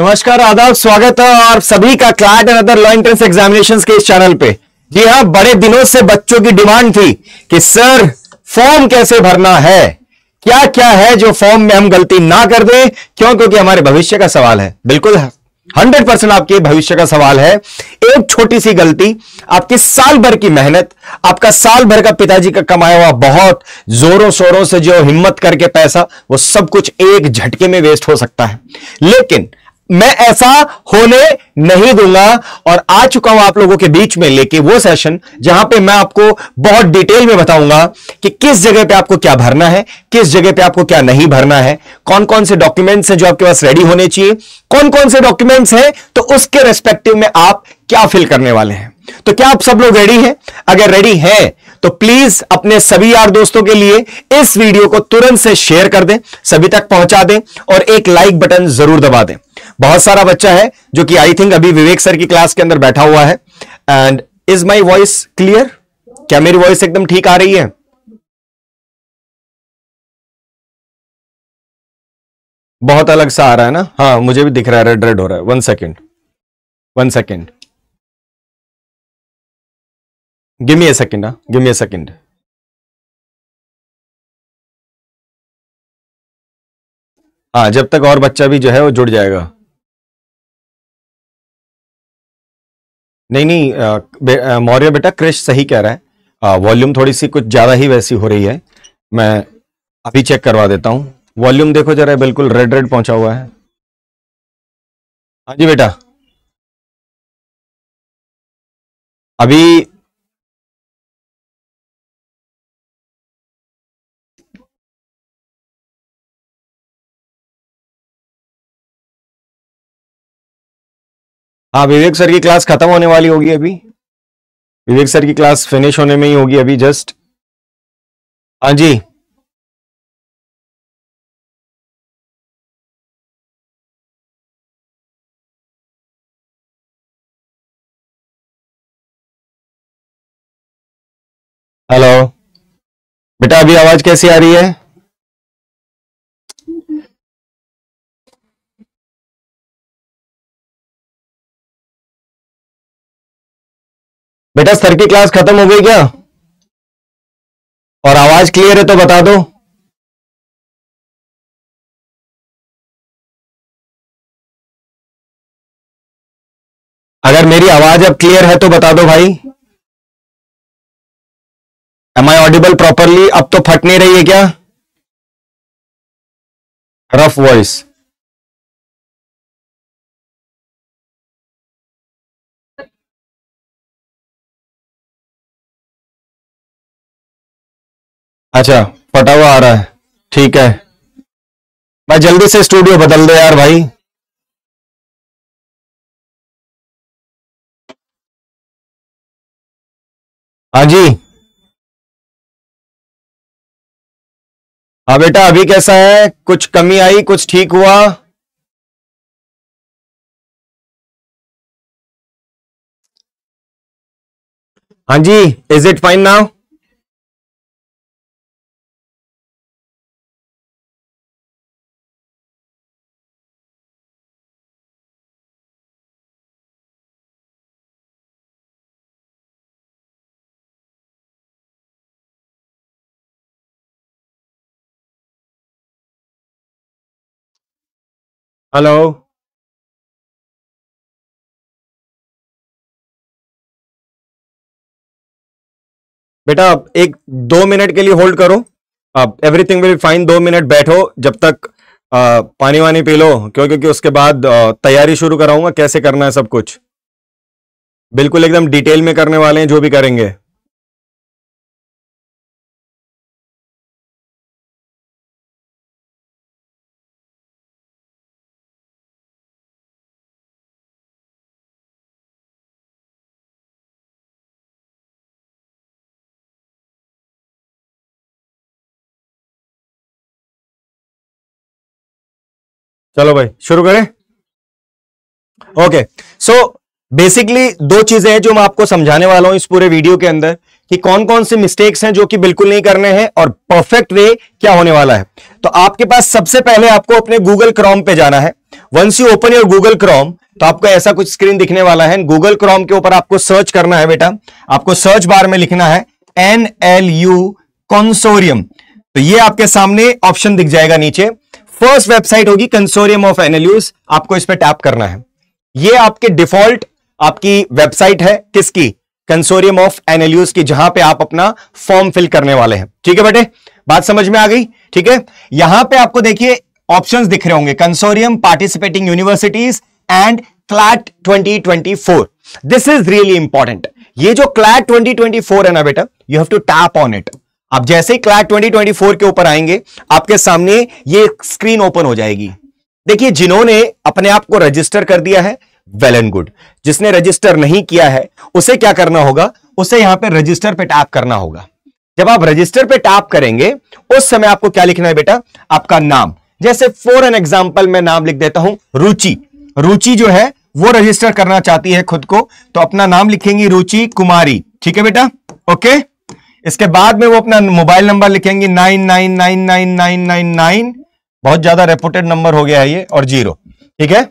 नमस्कार, आदाब, स्वागत है और सभी का CLAT and other law entrance examination के इस चैनल पे। जी हाँ बड़े दिनों से बच्चों की डिमांड थी कि सर फॉर्म कैसे भरना है? क्या क्या है जो फॉर्म में हम गलती ना कर दें? क्यों? क्योंकि हमारे भविष्य का सवाल है। बिल्कुल हंड्रेड परसेंट आपके भविष्य का सवाल है। एक छोटी सी गलती, आपकी साल भर की मेहनत, आपका साल भर का पिताजी का कमाया हुआ बहुत जोरों शोरों से जो हिम्मत करके पैसा, वो सब कुछ एक झटके में वेस्ट हो सकता है। लेकिन मैं ऐसा होने नहीं दूँगा। और आ चुका हूँ आप लोगों के बीच में लेके वो सेशन जहाँ पे मैं आपको बहुत डिटेल में बताऊँगा कि किस जगह पे आपको क्या भरना है, किस जगह पे आपको क्या नहीं भरना है कौन कौन से डॉक्यूमेंट्स हैं जो आपके पास रेडी होने चाहिए कौन कौन से डॉक्यूमेंट्स हैं तो उसके रेस्पेक्टिव में आप क्या फिल करने वाले हैं। तो क्या आप सब लोग रेडी हैं? अगर रेडी हैं तो प्लीज़ अपने सभी यार दोस्तों के लिए इस वीडियो को तुरंत से शेयर कर दें, सभी तक पहुँचा दें और एक लाइक बटन ज़रूर दबा दें। बहुत सारा बच्चा है जो कि आई थिंक अभी विवेक सर की क्लास के अंदर बैठा हुआ है। And is my voice clear क्या मेरी वॉइस एकदम ठीक आ रही है? बहुत अलग सा आ रहा है ना? हाँ मुझे भी दिख रहा है रेड रेड हो रहा है। One second one second give me a second give me a second हाँ जब तक और बच्चा भी जो है वो जुड़ जाएगा। नहीं नहीं बे, मौर्य बेटा क्रिश सही कह रहा है। वॉल्यूम थोड़ी सी कुछ ज़्यादा ही वैसी हो रही है। मैं अभी चेक करवा देता हूँ। वॉल्यूम देखो जरा बिल्कुल रेड रेड पहुँचा हुआ है। हाँ जी बेटा। अभी हाँ विवेक सर की क्लास खत्म होने वाली होगी अभी। विवेक सर की क्लास फिनिश होने में ही होगी अभी जस्ट हाँ जी। हेलो बेटा, अभी आवाज़ कैसी आ रही है? बेटा, सर की क्लास खत्म हो गई क्या? और आवाज़ क्लियर है तो बता दो। अगर मेरी आवाज़ अब क्लियर है तो बता दो भाई। एम आई ऑडिबल प्रॉपरली अब तो फट नहीं रही है क्या? रफ वॉइस अच्छा फटा हुआ आ रहा है। ठीक है। भाई, जल्दी से स्टूडियो बदल दे यार भाई। हाँ जी। हाँ बेटा, अभी कैसा है? कुछ कमी आई? कुछ ठीक हुआ? हाँ जी is it fine now hello बेटा एक दो मिनट के लिए होल्ड करो। अब एवरीथिंग विल फाइन दो मिनट बैठो जब तक आ, पानी वानी पी लो क्यों क्योंकि उसके बाद तैयारी शुरू कराऊँगा कैसे करना है सब कुछ। बिल्कुल एकदम डिटेल में करने वाले हैं जो भी करेंगे। चलो भाई, शुरू करें? ओके सो बेसिकली दो चीज़ें हैं जो मैं आपको समझाने वाला हूँ इस पूरे वीडियो के अंदर कि कौन कौन से मिस्टेक्स हैं जो कि बिल्कुल नहीं करने हैं और परफेक्ट वे क्या होने वाला है। तो आपके पास सबसे पहले आपको अपने गूगल क्रोम पे जाना है। Once you open your Google Chrome तो आपको ऐसा कुछ स्क्रीन दिखने वाला है। गूगल क्रोम के ऊपर आपको सर्च करना है बेटा। आपको सर्च बार में लिखना है एन एल यू कॉन्सोरियम तो ये आपके सामने ऑप्शन दिख जाएगा नीचे। फ़र्स्ट वेबसाइट होगी कंसोरियम ऑफ़ एनएलयूज आपको इस पर टैप करना है। ये आपके डिफ़ॉल्ट आपकी वेबसाइट है, किसकी? कंसोरियम ऑफ़ एनएलयूज की, जहाँ पे आप अपना फॉर्म फिल करने वाले हैं। ठीक है बेटे? बात समझ में आ गई? ठीक है? यहाँ पे आपको देखिए ऑप्शंस दिख रहे होंगे। Consortium participating universities and CLAT 2024 this is really important ये जो क्लैट 2024 है ना बेटा you have to tap on it आप जैसे ही क्लैट 2024 के ऊपर आएँगे, आपके सामने ये स्क्रीन ओपन हो जाएगी। देखिए, जिन्होंने अपने आप को रजिस्टर कर दिया है वेल एंड गुड जिसने रजिस्टर नहीं किया है, उसे क्या करना होगा? उसे यहाँ पे रजिस्टर पे टैप करना होगा। जब आप रजिस्टर पे टैप करेंगे, उस समय आपको क्या लिखना है बेटा? आपका नाम। जैसे फॉर एन एग्ज़ाम्पल मैं नाम लिख देता हूँ, रुचि। रुचि जो है, वो रजिस्टर करना चाहती है खुद को तो अपना नाम लिखेंगी रुचि कुमारी। ठीक है बेटा? ओके इसके बाद में वो अपना मोबाइल नंबर लिखेंगे nine nine nine nine nine nine nine. बहुत ज़्यादा रेपुटेड नंबर हो गया है ये, और ज़ीरो। ठीक है?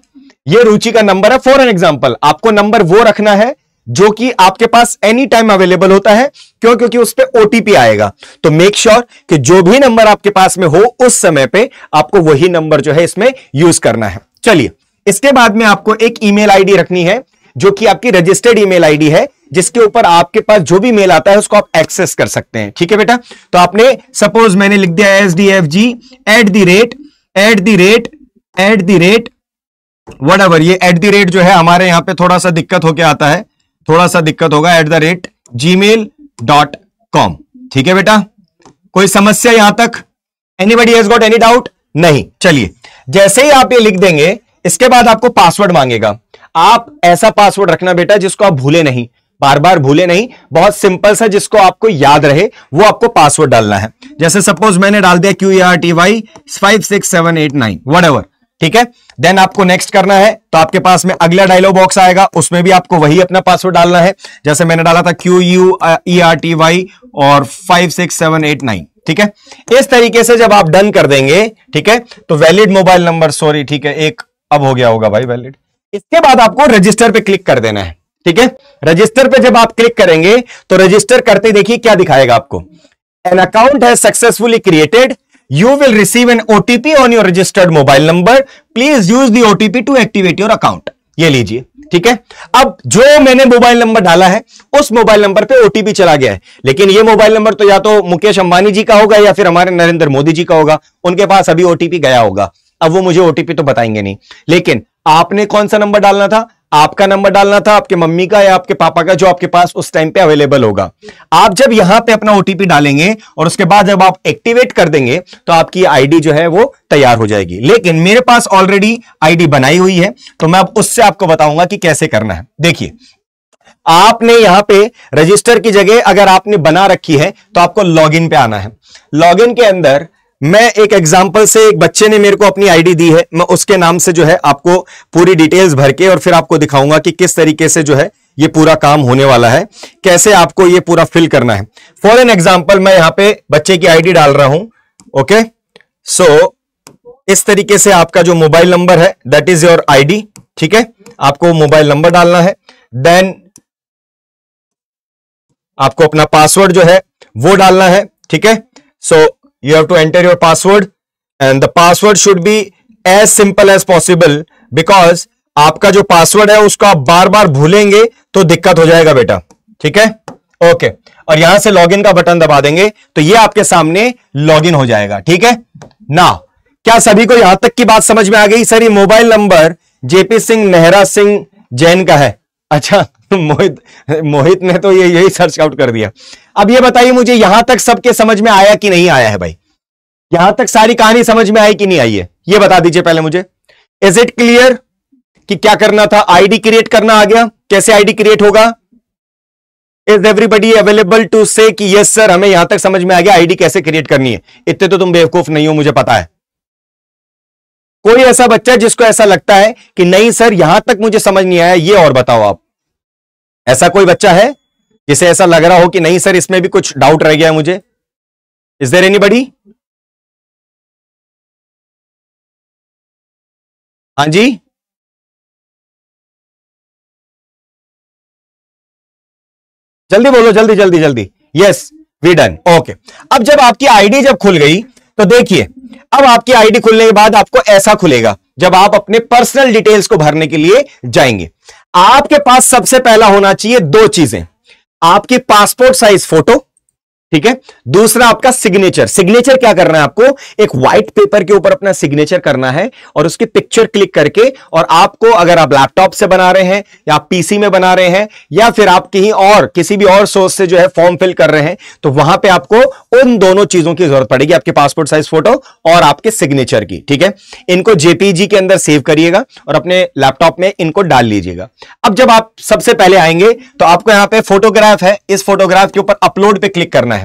ये रुचि का नंबर है फॉर एन एग्ज़ाम्पल आपको नंबर वो रखना है जो कि आपके पास एनी टाइम अवेलेबल होता है, क्यों? क्योंकि उस पर ओटीपी आएगा। तो मेक श्योर sure कि जो भी नंबर आपके पास में हो, उस समय पे आपको वही नंबर जो है इसमें यूज़ करना है। चलिए, इसके बाद में आपको एक ईमेल आईडी रखनी है जो कि आपकी रजिस्टर्ड ईमेल आईडी है, जिसके ऊपर आपके पास जो भी मेल आता है, उसको आप एक्सेस कर सकते हैं। ठीक है बेटा? तो आपने सपोज़ मैंने लिख दिया S D F G at the rate at the rate at the rate whatever ये एट दी रेट जो है, हमारे यहाँ पे थोड़ा सा दिक्कत होके आता है। थोड़ा सा दिक्कत होगा at the rate G mail dot com ठीक है बेटा? कोई समस्या यहाँ तक? Anybody has got any doubt नहीं। चलिए, जैसे ही आप ये लिख देंगे, इसके बाद आपको पासवर्ड मांगेगा। आप ऐसा पासवर्ड रखना बेटा जिसको आप भूले नहीं बार बार भूले नहीं, बहुत सिंपल सा जिसको आपको याद रहे, वो आपको पासवर्ड डालना है। जैसे सपोज़ मैंने डाल दिया Q R T Y five six seven eight nine whatever ठीक है? देन आपको नेक्स्ट करना है तो आपके पास में अगला डायलॉग बॉक्स आएगा, उसमें भी आपको वही अपना पासवर्ड डालना है। जैसे मैंने डाला था Q U E R T Y और five six seven eight nine ठीक है? इस तरीके से जब आप डन कर देंगे, ठीक है? तो वैलिड मोबाइल नंबर सॉरी ठीक है, एक अब हो गया होगा भाई वैलिड इसके बाद आपको रजिस्टर पे क्लिक कर देना है, ठीक है? रजिस्टर पे जब आप क्लिक करेंगे तो रजिस्टर करते देखिए क्या दिखाएगा आपको। एन अकाउंट है successfully created you will receive an OTP on your registered mobile number please use the OTP to activate your account ये लीजिए, ठीक है? अब जो मैंने मोबाइल नंबर डाला है, उस मोबाइल नंबर पे ओटीपी चला गया है। लेकिन ये मोबाइल नंबर तो या तो मुकेश अंबानी जी का होगा या फिर हमारे नरेंद्र मोदी जी का होगा, उनके पास अभी ओटीपी गया होगा। अब वो मुझे ओटीपी तो बताएँगे नहीं। लेकिन आपने कौन सा नंबर डालना था? आपका नंबर डालना था, आपके मम्मी का या आपके पापा का, जो आपके पास उस टाइम पे अवेलेबल होगा। आप जब यहाँ पे अपना ओटीपी डालेंगे और उसके बाद जब आप एक्टिवेट कर देंगे तो आपकी आईडी जो है वो तैयार हो जाएगी। लेकिन मेरे पास ऑलरेडी आईडी बनाई हुई है तो मैं अब उससे आपको बताऊँगा कि कैसे करना है। देखिए, आपने यहाँ पे रजिस्टर की जगह अगर आपने बना रखी है तो आपको लॉगिन पे आना है। लॉगिन के अंदर मैं एक एग्ज़ाम्पल से एक बच्चे ने मेरे को अपनी आईडी दी है। मैं उसके नाम से जो है आपको पूरी डिटेल्स भर के और फिर आपको दिखाऊँगा कि किस तरीके से जो है ये पूरा काम होने वाला है। कैसे आपको ये पूरा फिल करना है। फॉर एन एग्ज़ाम्पल मैं यहाँ पे बच्चे की आईडी डाल रहा हूँ। ओके सो so, इस तरीके से आपका जो मोबाइल नंबर है दैट इज़ योर आईडी ठीक है? आपको मोबाइल नंबर डालना है। देन आपको अपना पासवर्ड जो है वो डालना है ठीक है? So so, you have to enter your password, and the password should be as simple as possible, because आपका जो पासवर्ड है, उसको आप बार बार भूलेंगे तो दिक्कत हो जाएगा बेटा। ठीक है? ओके और यहाँ से लॉगिन का बटन दबा देंगे तो ये आपके सामने लॉगिन हो जाएगा। ठीक है? ना क्या सभी को यहाँ तक की बात समझ में आ गई? सर, ये mobile number JP Singh Nehra Singh Jain का है। अच्छा मोहित मोहित ने तो ये, यही सर्च आउट कर दिया। अब ये बताइए मुझे, यहाँ तक सबके समझ में आया कि नहीं आया है भाई? यहाँ तक सारी कहानी समझ में आई कि नहीं आई है? ये बता दीजिए पहले मुझे। इज़ इट क्लियर कि क्या करना था? आईडी क्रिएट करना आ गया। कैसे आईडी क्रिएट होगा? इज़ एवरीबडी अवेलेबल टू से कि यस सर हमें यहाँ तक समझ में आ गया। आईडी कैसे क्रिएट करनी है? इतने तो तुम बेवकूफ़ नहीं हो, मुझे पता है। कोई ऐसा बच्चा जिसको ऐसा लगता है कि नहीं सर यहाँ तक मुझे समझ नहीं आया, ये और बताओ आप। ऐसा कोई बच्चा है जिसे ऐसा लग रहा हो कि नहीं सर, इसमें भी कुछ डाउट रह गया है मुझे। इज़ देर एनी बडी हाँ जी। जल्दी बोलो, जल्दी जल्दी जल्दी। यस वी डन ओके अब जब आपकी आईडी जब खुल गई तो देखिए, अब आपकी आईडी खुलने के बाद आपको ऐसा खुलेगा। जब आप अपने पर्सनल डिटेल्स को भरने के लिए जाएँगे। आपके पास सबसे पहला होना चाहिए दो चीज़ें। आपकी पासपोर्ट साइज़ फ़ोटो ठीक है? दूसरा आपका सिग्नेचर सिग्नेचर क्या करना है आपको? एक व्हाइट पेपर के ऊपर अपना सिग्नेचर करना है और उसकी पिक्चर क्लिक करके और आपको अगर आप लैपटॉप से बना रहे हैं या आप पीसी में बना रहे हैं या फिर आप कहीं और, किसी भी और सोर्स से जो है फॉर्म फिल कर रहे हैं तो वहाँ पे आपको उन दोनों चीज़ों की ज़रूरत पड़ेगी आपके पासपोर्ट साइज़ फ़ोटो और आपके सिग्नेचर की, ठीक है? इनको जेपीजी के अंदर सेव करिएगा और अपने लैपटॉप में इनको डाल लीजिएगा। अब जब आप सबसे पहले आएँगे तो आपको यहाँ पे फोटोग्राफ है। इस फोटोग्राफ के ऊपर अपलोड पे क्लिक करना है।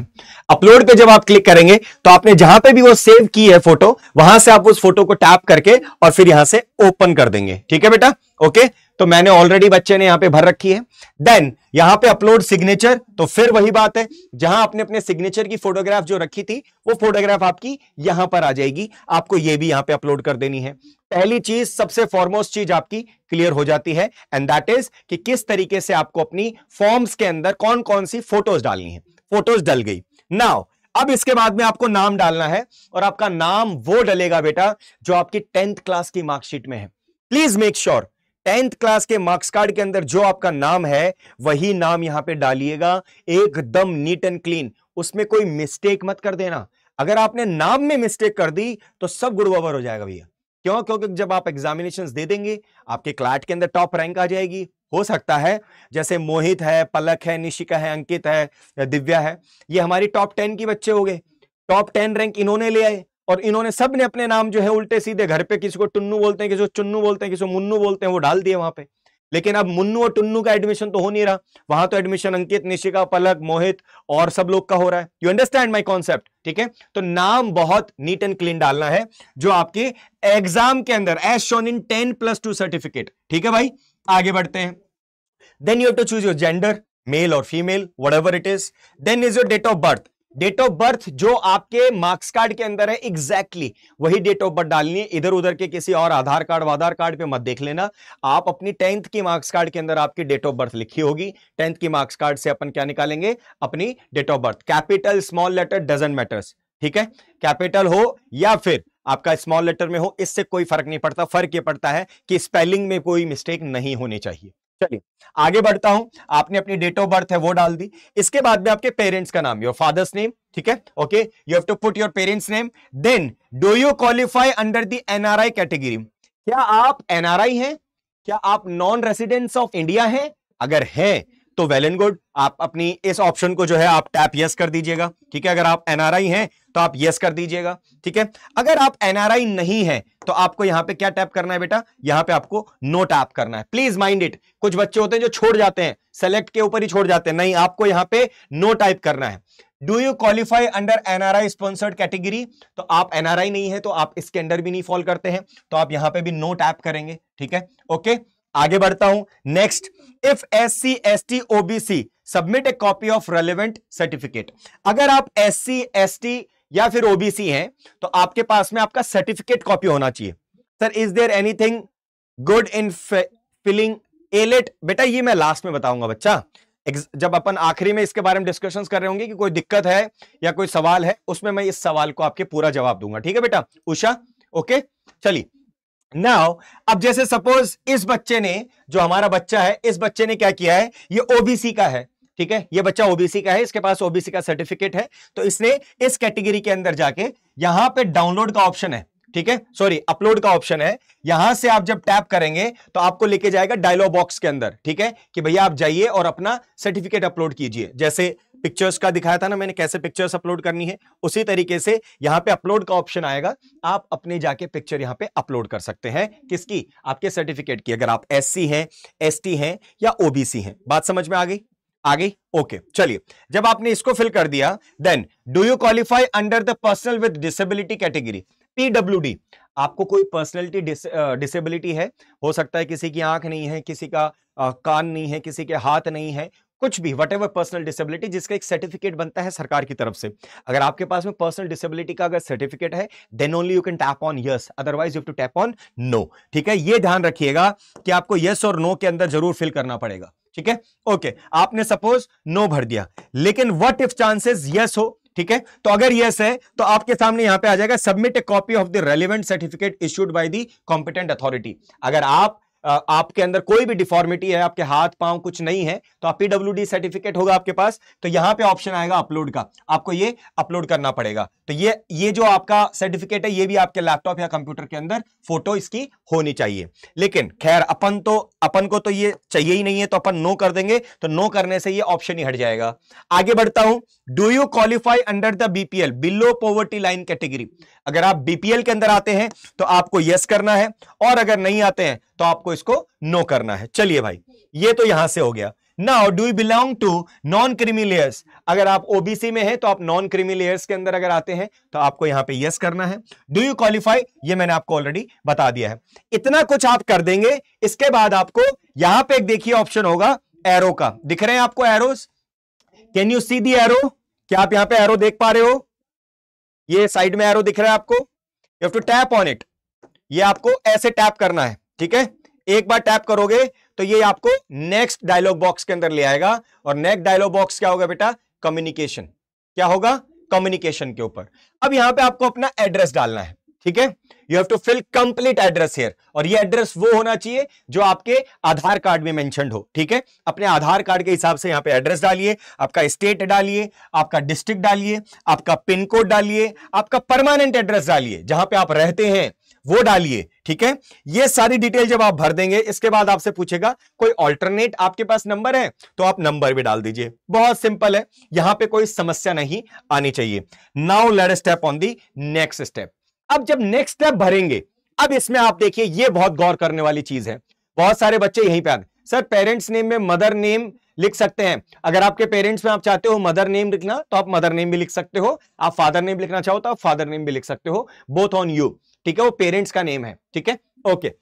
अपलोड पे जब आप क्लिक करेंगे तो आपने जहाँ पे भी वो सेव की है फ़ोटो वहाँ से आप उस फ़ोटो को टैप करके और फिर यहाँ से ओपन कर देंगे। ठीक है बेटा? ओके तो मैंने ऑलरेडी बच्चे ने यहाँ पे भर रखी है। देन यहाँ पे अपलोड सिग्नेचर तो फिर वही बात है। जहाँ आपने अपने सिग्नेचर की फोटोग्राफ जो रखी थी, वो फोटोग्राफ आपकी यहाँ पर आ जाएगी। आपको ये भी यहाँ पे अपलोड कर देनी है। पहली चीज़, सबसे फॉरमोस्ट चीज़ आपकी क्लियर हो जाती है एंड दैट इज़ कि किस तरीके से आपको अपनी फॉर्म्स के अंदर कौन कौन सी फ़ोटोज़ डालनी है। फ़ोटोज़ डल गई। नाउ अब इसके बाद में आपको नाम डालना है और आपका नाम वो डलेगा बेटा जो आपकी टेंथ क्लास की मार्कशीट में है। Please make sure tenth class के मार्क्स कार्ड के अंदर जो आपका नाम है, वही नाम यहाँ पे डालिएगा, एकदम नीट एंड क्लीन उसमें कोई मिस्टेक मत कर देना। अगर आपने नाम में मिस्टेक कर दी तो सब गुड़बड़ हो जाएगा भैया। क्यों? क्योंकि जब आप एग्जामिनेशन दे देंगे, आपके क्लाट के अंदर टॉप रैंक आ जाएगी। हो सकता है। जैसे मोहित है, पलक है, निशिका है, अंकित है दिव्या है, ये हमारी टॉप टेन की बच्चे हो गए। टॉप टेन रैंक इन्होंने ले आए और इन्होंने सबने अपने नाम जो है उल्टे सीधे घर पे किसी को टुन्नू बोलते हैं, किसी को चुन्नू बोलते हैं, किसी को मुन्नू बोलते हैं, वो डाल दिए वहाँ पे। लेकिन अब मुन्नू और टुन्नू का एडमिशन तो हो नहीं रहा। वहाँ तो एडमिशन अंकित, निशिका, पलक, मोहित और सब लोग का हो रहा है। यू अंडरस्टैंड माई कॉन्सेप्ट ठीक है? तो नाम बहुत नीट एंड क्लीन डालना है, जो आपके एग्ज़ाम के अंदर as shown in ten plus two certificate ठीक है भाई? आगे बढ़ते हैं। Then you to choose your gender male और female whatever it is then is your date of birth date of birth जो आपके मार्क्स कार्ड के अंदर है एग्जैक्टली exactly, वही डेट ऑफ़ बर्थ डालनी है। इधर उधर के किसी और आधार कार्ड वाधार कार्ड पे मत देख लेना। आप अपनी टेंथ की मार्क्स कार्ड के अंदर आपकी डेट ऑफ़ बर्थ लिखी होगी। टेंथ की मार्क्स कार्ड से अपन क्या निकालेंगे? अपनी date of birth capital small letter doesn't matters ठीक है? कैपिटल हो या फिर आपका स्मॉल लेटर में हो इससे कोई फ़र्क नहीं पड़ता। फ़र्क ये पड़ता है कि स्पेलिंग में कोई मिस्टेक नहीं होनी चाहिए। चलिए, आगे बढ़ता हूँ। आपने अपनी डेट ऑफ़ बर्थ है, वो डाल दी। इसके बाद में आपके पेरेंट्स का नाम योर फादर्स नेम ठीक है? Okay you have to put your parents name then do you qualify under the NRI category क्या आप एनआरआई हैं? क्या आप नॉन रेसिडेंट्स ऑफ़ इंडिया हैं? अगर हैं तो वेल एंड गुड आप अपनी इस ऑप्शन को जो है आप टैप यस कर दीजिएगा, ठीक है? अगर आप एनआरआई हैं तो आप यस कर दीजिएगा, ठीक है? अगर आप एनआरआई नहीं है तो आपको यहाँ पे क्या टैप करना है बेटा? यहाँ पे आपको नो टैप करना है। प्लीज़ माइंड इट कुछ बच्चे होते हैं जो छोड़ जाते हैं सेलेक्ट के ऊपर ही छोड़ जाते हैं। नहीं, आपको यहाँ पे नो टाइप करना है। Do you qualify under NRI sponsored category तो आप एनआरआई नहीं है तो आप इसके अंडर भी नहीं फॉल करते हैं। तो आप यहाँ पे भी नो टैप करेंगे, ठीक है? ओके आगे बढ़ता हूँ। Next if S C S T OBC submit a copy of relevant certificate अगर आप एस सी एस टी या फिर ओबीसी हैं तो आपके पास में आपका सर्टिफिकेट कॉपी होना चाहिए। Sir is there anything good in filling AILET बेटा, ये मैं लास्ट में बताऊँगा बच्चा। जब अपन आखिरी में इसके बारे में डिस्कशंस कर रहे होंगे कि कोई दिक्कत है या कोई सवाल है, उसमें मैं इस सवाल को आपके पूरा जवाब दूँगा। ठीक है बेटा? उषा? ओके चलिए। नाउ अब जैसे सपोज़ इस बच्चे ने, जो हमारा बच्चा है, इस बच्चे ने क्या किया है? ये ओबीसी का है, ठीक है? ये बच्चा ओबीसी का है, इसके पास ओबीसी का सर्टिफिकेट है तो इसने इस कैटेगरी के अंदर जाके यहाँ पे डाउनलोड का ऑप्शन है, ठीक है? सॉरी अपलोड का ऑप्शन है। यहाँ से आप जब टैप करेंगे तो आपको लेके जाएगा डायलॉग बॉक्स के अंदर, ठीक है? कि भैया आप जाइए और अपना सर्टिफिकेट अपलोड कीजिए, जैसे पिक्चर्स का दिखाया था ना मैंने कैसे पिक्चर्स अपलोड करनी है उसी तरीके से यहाँ पे अपलोड का ऑप्शन आएगा। आप अपने जाके पिक्चर यहाँ पे अपलोड कर सकते हैं। किसकी? आपके सर्टिफिकेट की। अगर आप एससी हैं एसटी हैं या ओबीसी हैं। बात समझ में आ गई? आ गई? ओके चलिए। जब आपने इसको फिल कर दिया then do you qualify under the personal with disability category PWD आपको कोई पर्सनैलिटी डिसेबिलिटी है? हो सकता है किसी की आँख नहीं है किसी का आ, कान नहीं है किसी के हाथ नहीं है। कुछ भी वट एवर पर्सनल डिसेबिलिटी जिसका एक सर्टिफिकेट बनता है सरकार की तरफ़ से। अगर आपके पास में पर्सनल डिसेबिलिटी का अगर सर्टिफिकेट है then only you can tap on yes otherwise you to tap on no ठीक है? ये ध्यान रखिएगा कि आपको यस और नो के अंदर ज़रूर फिल करना पड़ेगा। ठीक है? ओके आपने सपोज़ नो भर दिया। लेकिन वट इफ़ चांसेस यस हो? ठीक है? तो अगर यस है तो आपके सामने यहाँ पे आ जाएगा submit a copy of the relevant certificate issued by the competent authority अगर आप आपके अंदर कोई भी डिफॉर्मिटी है, आपके हाथ, पाँव कुछ नहीं है तो आप पीडब्ल्यू सर्टिफिकेट होगा आपके पास तो यहाँ पे ऑप्शन आएगा अपलोड का। आपको ये अपलोड करना पड़ेगा। तो ये ये जो आपका सर्टिफिकेट है, ये भी आपके लैपटॉप या कंप्यूटर के अंदर फ़ोटो इसकी होनी चाहिए। लेकिन खैर, अपन तो अपन को तो ये चाहिए ही नहीं है तो अपन नो कर देंगे तो नो करने से ये ऑप्शन ही हट जाएगा। आगे बढ़ता हूँ। Do you qualify under the BPL below poverty line category अगर आप बीपीएल के अंदर आते हैं तो आपको यस करना है, और अगर नहीं आते हैं तो आपको इसको नो करना है। चलिए भाई, ये तो यहाँ से हो गया। Now do belong to non creamy layers अगर आप ओबीसी में हैं तो आप नॉन क्रीमी लेयर्स के अंदर अगर आते हैं तो आपको यहाँ पे यस करना है। डू यू क्वालिफाई ये मैंने आपको ऑलरेडी बता दिया है। इतना कुछ आप कर देंगे, इसके बाद आपको यहाँ पे एक देखिए ऑप्शन होगा एरो का। दिख रहे हैं आपको arrows can you see the arrow क्या आप यहाँ पे एरो देख पा रहे हो? ये साइड में एरो दिख रहा है आपको। You have to tap on it ये आपको ऐसे टैप करना है। ठीक है? एक बार टैप करोगे तो ये आपको नेक्स्ट डायलॉग बॉक्स के अंदर ले आएगा और नेक्स्ट डायलॉग बॉक्स क्या होगा बेटा? कम्युनिकेशन क्या होगा? कम्युनिकेशन के ऊपर। अब यहाँ पे आपको अपना एड्रेस डालना है, ठीक है? You have to fill complete address here और ये एड्रेस वो होना चाहिए जो आपके आधार कार्ड में मेंशनड हो, ठीक है? अपने आधार कार्ड के हिसाब से यहाँ पे एड्रेस डालिए, आपका स्टेट डालिए, आपका डिस्ट्रिक्ट डालिए, आपका पिन कोड डालिए, आपका परमानेंट एड्रेस डालिए, जहाँ पे आप रहते हैं। वो डालिए, ठीक है? ये सारी डिटेल जब आप भर देंगे, इसके बाद आपसे पूछेगा, कोई ऑल्टरनेट आपके पास नंबर है? तो आप नंबर भी डाल दीजिए। बहुत सिंपल है। यहाँ पे कोई समस्या नहीं आनी चाहिए। Now let step on the next step अब जब नेक्स्ट स्टेप भरेंगे, अब इसमें आप देखिए, ये बहुत गौर करने वाली चीज़ है। बहुत सारे बच्चे यहीं पे आते सर पेरेंट्स नेम में मदर नेम लिख सकते हैं। अगर आपके पेरेंट्स में आप चाहते हो मदर नेम लिखना तो आप मदर नेम भी लिख सकते हो। आप फादर नेम लिखना चाहो तो आप फादर नेम भी लिख सकते हो। बोथ ऑन यू ठीक है? वो पेरेंट्स का नेम है, ठीक है? ओके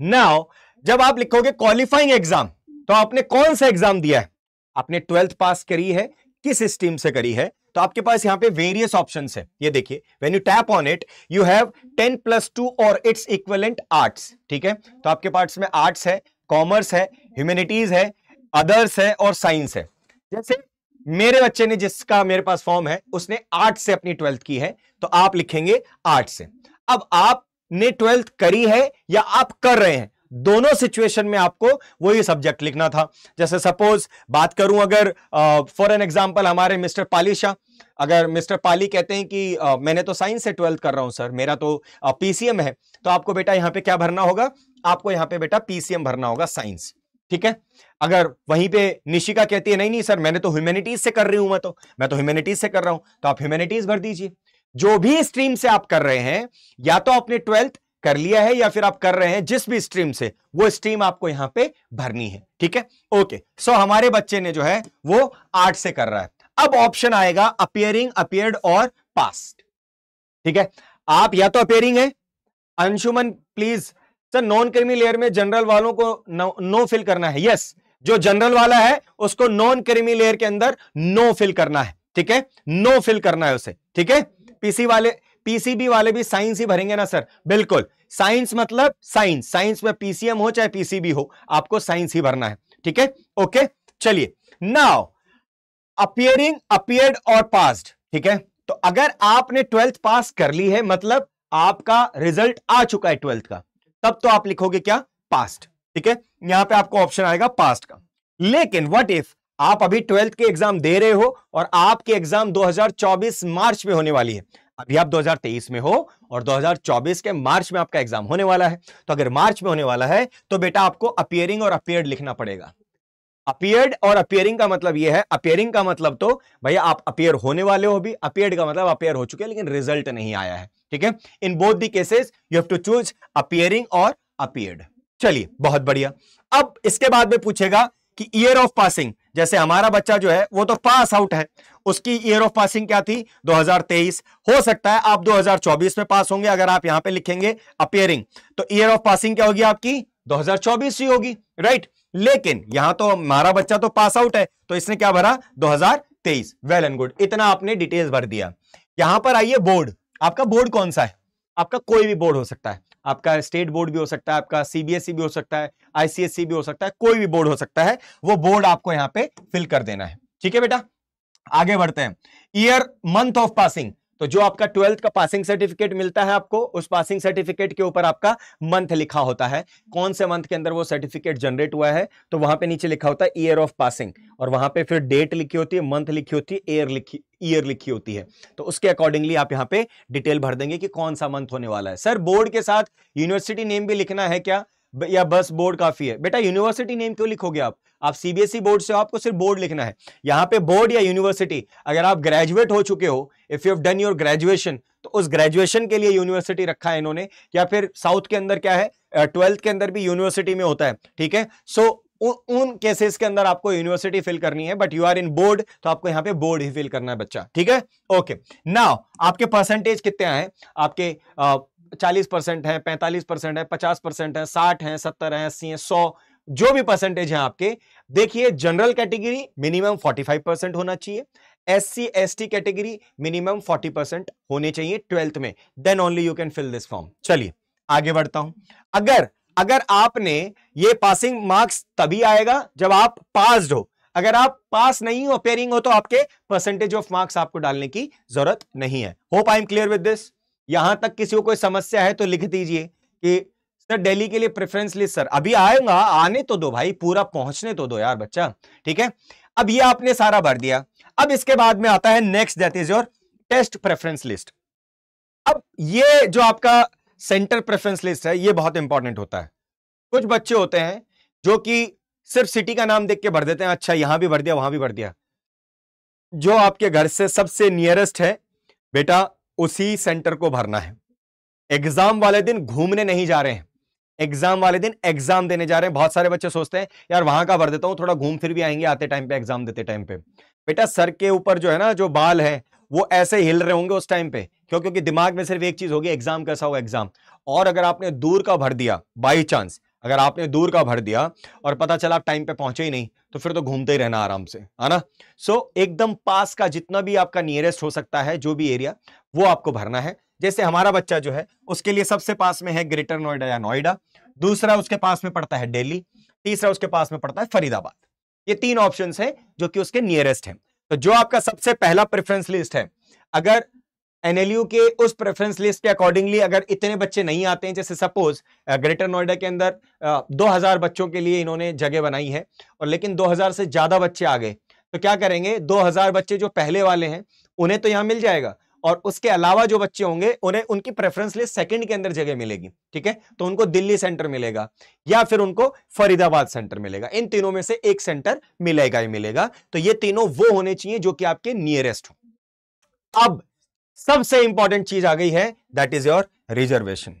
नाउ जब आप लिखोगे क्वालिफाइंग एग्ज़ाम तो आपने कौन सा एग्ज़ाम दिया है? आपने ट्वेल्थ पास करी है, किस स्ट्रीम से करी है? तो आपके पास यहाँ पे वेरियस ऑप्शन है। ये देखिए when you tap on it you have 10 plus two और इट्स इक्वलेंट आर्ट्स ठीक है? तो आपके पास में आर्ट्स है कॉमर्स है ह्यूमैनिटीज है अदर्स है और साइंस है। जैसे मेरे बच्चे ने जिसका मेरे पास फॉर्म है, उसने आर्ट से अपनी ट्वेल्थ की है तो आप लिखेंगे आर्ट से। अब आपने ट्वेल्थ करी है या आप कर रहे हैं? दोनों सिचुएशन में आपको वही सब्जेक्ट लिखना था। जैसे सपोज़ बात करूँ अगर फॉर एन एग्जांपल हमारे मिस्टर पाली शाह अगर मिस्टर पाली कहते हैं कि आ, मैंने तो साइंस से ट्वेल्थ कर रहा हूँ सर मेरा तो पीसीएम uh, है तो आपको बेटा यहाँ पे क्या भरना होगा? आपको यहाँ पे बेटा पीसीएम भरना होगा साइंस ठीक है? अगर वहीं पे निशिका कहती है नहीं नहीं सर मैंने तो ह्यूमैनिटीज से कर रही हूँ मैं तो मैं तो ह्यूमैनिटीज से कर रहा हूँ तो आप ह्यूमैनिटीज भर दीजिए। जो भी स्ट्रीम से आप कर रहे हैं या तो आपने ट्वेल्थ कर लिया है या फिर आप कर रहे हैं जिस भी स्ट्रीम से वो स्ट्रीम आपको यहाँ पे भरनी है ठीक है? ओके सो हमारे बच्चे ने जो है वो आर्ट से कर रहा है। अब ऑप्शन आएगा अपियरिंग अपियर्ड और पास्ट ठीक है? आप या तो अपियरिंग है Anshuman please sir non creamy layer में जनरल वालों को नो, नो फिल करना है यस जो जनरल वाला है उसको नॉन क्रिमी लेयर के अंदर नो फिल करना है ठीक है? नो फिल करना है उसे ठीक है? पीसी वाले पीसीबी वाले भी साइंस ही भरेंगे ना सर बिल्कुल. साइंस मतलब साइंस साइंस में पीसीएम हो चाहे पीसीबी हो, आपको साइंस ही भरना है. ठीक है? ओके चलिए. नाउ अपियरिंग अपियर्ड और पास्ड ठीक है? तो अगर आपने ट्वेल्थ पास कर ली है मतलब आपका रिज़ल्ट आ चुका है ट्वेल्थ का. तब तो आप लिखोगे क्या? पास्ट ठीक है? यहाँ पे आपको ऑप्शन आएगा पास्ट का. लेकिन व्हाट इफ़ आप अभी ट्वेल्थ के एग्ज़ाम दे रहे हो और आपके एग्ज़ाम 2024 मार्च में होने वाली है। अभी आप 2023 में हो और 2024 के मार्च में आपका एग्ज़ाम होने वाला है। तो अगर मार्च में होने वाला है तो बेटा आपको अपियरिंग और अपियर्ड लिखना पड़ेगा। अपियर्ड और अपियरिंग का मतलब यह है अपियरिंग का मतलब तो भैया आप अपियर होने वाले हो भी अपियर्ड का मतलब अपियर हो चुके हैं, लेकिन रिज़ल्ट नहीं आया है। ठीक है? In both the cases you have to choose appearing और अपियर्ड चलिए, बहुत बढ़िया। अब इसके बाद में पूछेगा कि ईयर ऑफ़ पासिंग जैसे हमारा बच्चा जो है, वो तो पास आउट है। उसकी ईयर ऑफ़ पासिंग क्या थी? 2023 हो सकता है आप 2024 में पास होंगे, अगर आप यहाँ पे लिखेंगे अपियरिंग तो ईयर ऑफ़ पासिंग क्या होगी आपकी? 2024 ही होगी राइट लेकिन यहाँ तो हमारा बच्चा तो पास आउट है तो इसने क्या भरा? 2023 वेल एंड गुड इतना आपने डिटेल्स भर दिया। यहाँ पर आइए बोर्ड आपका बोर्ड कौन सा है? आपका कोई भी बोर्ड हो सकता है। आपका स्टेट बोर्ड भी हो सकता है, आपका सीबीएसई भी हो सकता है आईसीएससी भी हो सकता है, कोई भी बोर्ड हो सकता है, वो बोर्ड आपको यहाँ पे फिल कर देना है। ठीक है बेटा? आगे बढ़ते हैं। ईयर मंथ ऑफ़ पासिंग तो जो आपका ट्वेल्थ का पासिंग सर्टिफिकेट मिलता है आपको, उस पासिंग सर्टिफिकेट के ऊपर आपका मंथ लिखा होता है। कौन से मंथ के अंदर वो सर्टिफिकेट जनरेट हुआ है? तो वहाँ पे नीचे लिखा होता है ईयर ऑफ़ पासिंग और वहाँ पे फिर डेट लिखी होती है मंथ लिखी होती है ईयर लिखी ईयर लिखी होती है। तो उसके अकॉर्डिंगली आप यहाँ पे डिटेल भर देंगे कि कौन सा मंथ होने वाला है। सर बोर्ड के साथ यूनिवर्सिटी नेम भी लिखना है क्या? या बस बोर्ड काफ़ी है? बेटा यूनिवर्सिटी नेम क्यों लिखोगे आप? आप सीबीएसई बोर्ड से हो, आपको सिर्फ़ बोर्ड लिखना है। यहाँ पे बोर्ड या यूनिवर्सिटी अगर आप ग्रेजुएट हो चुके हो if you have done your graduation तो उस ग्रेजुएशन के लिए यूनिवर्सिटी रखा है इन्होंने। या फिर साउथ के अंदर क्या है? ट्वेल्थ के अंदर भी यूनिवर्सिटी में होता है, ठीक है? सो उन केसेस के अंदर आपको यूनिवर्सिटी फिल करनी है but you are in board तो आपको यहाँ पे बोर्ड ही फिल करना है बच्चा, ठीक है? ओके नाउ आपके परसेंटेज कितने आए? आपके चालीस परसेंट है, पैंतालीस परसेंट है, पचास परसेंट है, साठ है, सत्तर है, अस्सी है, सौ, जो भी परसेंटेज है आपके, देखिए जनरल कैटेगरी मिनिमम 45 परसेंट होना चाहिए S C S T category minimum 40 percent होने चाहिए ट्वेल्थ में then only you can fill this form चलिए, आगे बढ़ता हूँ। अगर अगर आपने ये पासिंग मार्क्स तभी आएगा जब आप पास हो। अगर आप पास नहीं हो पेयरिंग हो तो आपके परसेंटेज ऑफ़ मार्क्स आपको डालने की ज़रूरत नहीं है। Hope I am clear with this यहाँ तक किसी को कोई समस्या है तो लिख दीजिए कि, सर दिल्ली के लिए प्रेफरेंस लिस्ट सर, अभी आएगा, आने तो दो भाई, पूरा पहुँचने तो दो यार बच्चा। ठीक है? अब ये आपने सारा भर दिया। अब इसके बाद में आता है next that is your test preference list अब ये जो आपका सेंटर प्रेफरेंस लिस्ट है, ये बहुत इंपॉर्टेंट होता है। कुछ बच्चे होते हैं, जो कि सिर्फ़ सिटी का नाम देख के भर देते हैं अच्छा यहाँ भी भर दिया, वहाँ भी भर दिया। जो आपके घर से सबसे नियरेस्ट है, बेटा, उसी सेंटर को भरना है। एग्ज़ाम वाले दिन घूमने नहीं जा रहे हैं। एग्ज़ाम वाले दिन एग्ज़ाम देने जा रहे हैं। बहुत सारे बच्चे सोचते हैं, यार, वहाँ का भर देता हूँ, थोड़ा घूम फिर भी आएँगे आते टाइम पे, एग्ज़ाम देते टाइम पे। बेटा, सर के ऊपर जो है ना, जो बाल है वो ऐसे हिल रहे होंगे उस टाइम पे। क्यों? क्योंकि दिमाग में सिर्फ़ एक चीज़ होगी एग्ज़ाम कैसा हो एग्ज़ाम और अगर आपने दूर का भर दिया बाई चांस अगर आपने दूर का भर दिया और पता चला आप टाइम पे पहुँचे ही नहीं तो फिर तो घूमते ही रहना आराम से, है ना? सो एकदम पास का जितना भी आपका नियरेस्ट हो सकता है, जो भी एरिया वो आपको भरना है। जैसे हमारा बच्चा जो है, उसके लिए सबसे पास में है ग्रेटर नोएडा या नोएडा दूसरा उसके पास में पड़ता है दिल्ली तीसरा उसके पास में पड़ता है फरीदाबाद ये तीन ऑप्शन है जो कि उसके नियरेस्ट हैं। तो जो आपका सबसे पहला प्रेफरेंस लिस्ट है, अगर एनएलयू के उस प्रेफरेंस लिस्ट के अकॉर्डिंगली अगर इतने बच्चे नहीं आते हैं, जैसे सपोज़ ग्रेटर नोएडा के अंदर दो हज़ार बच्चों के लिए इन्होंने जगह बनाई है, और लेकिन 2000 से ज़्यादा बच्चे आ गए तो क्या करेंगे? 2000 बच्चे जो पहले वाले हैं, उन्हें तो यहाँ मिल जाएगा। और उसके अलावा जो बच्चे होंगे, उन्हें उनकी प्रेफरेंस लिस्ट सेकंड के अंदर जगह मिलेगी, ठीक है? तो उनको दिल्ली सेंटर मिलेगा, या फिर उनको फरीदाबाद सेंटर मिलेगा। इन तीनों में से एक सेंटर मिलेगा ही मिलेगा। तो ये तीनों वो होने चाहिए जो कि आपके नियरेस्ट हो। अब सबसे इंपॉर्टेंट चीज़ आ गई है दैट इज़ योर रिजर्वेशन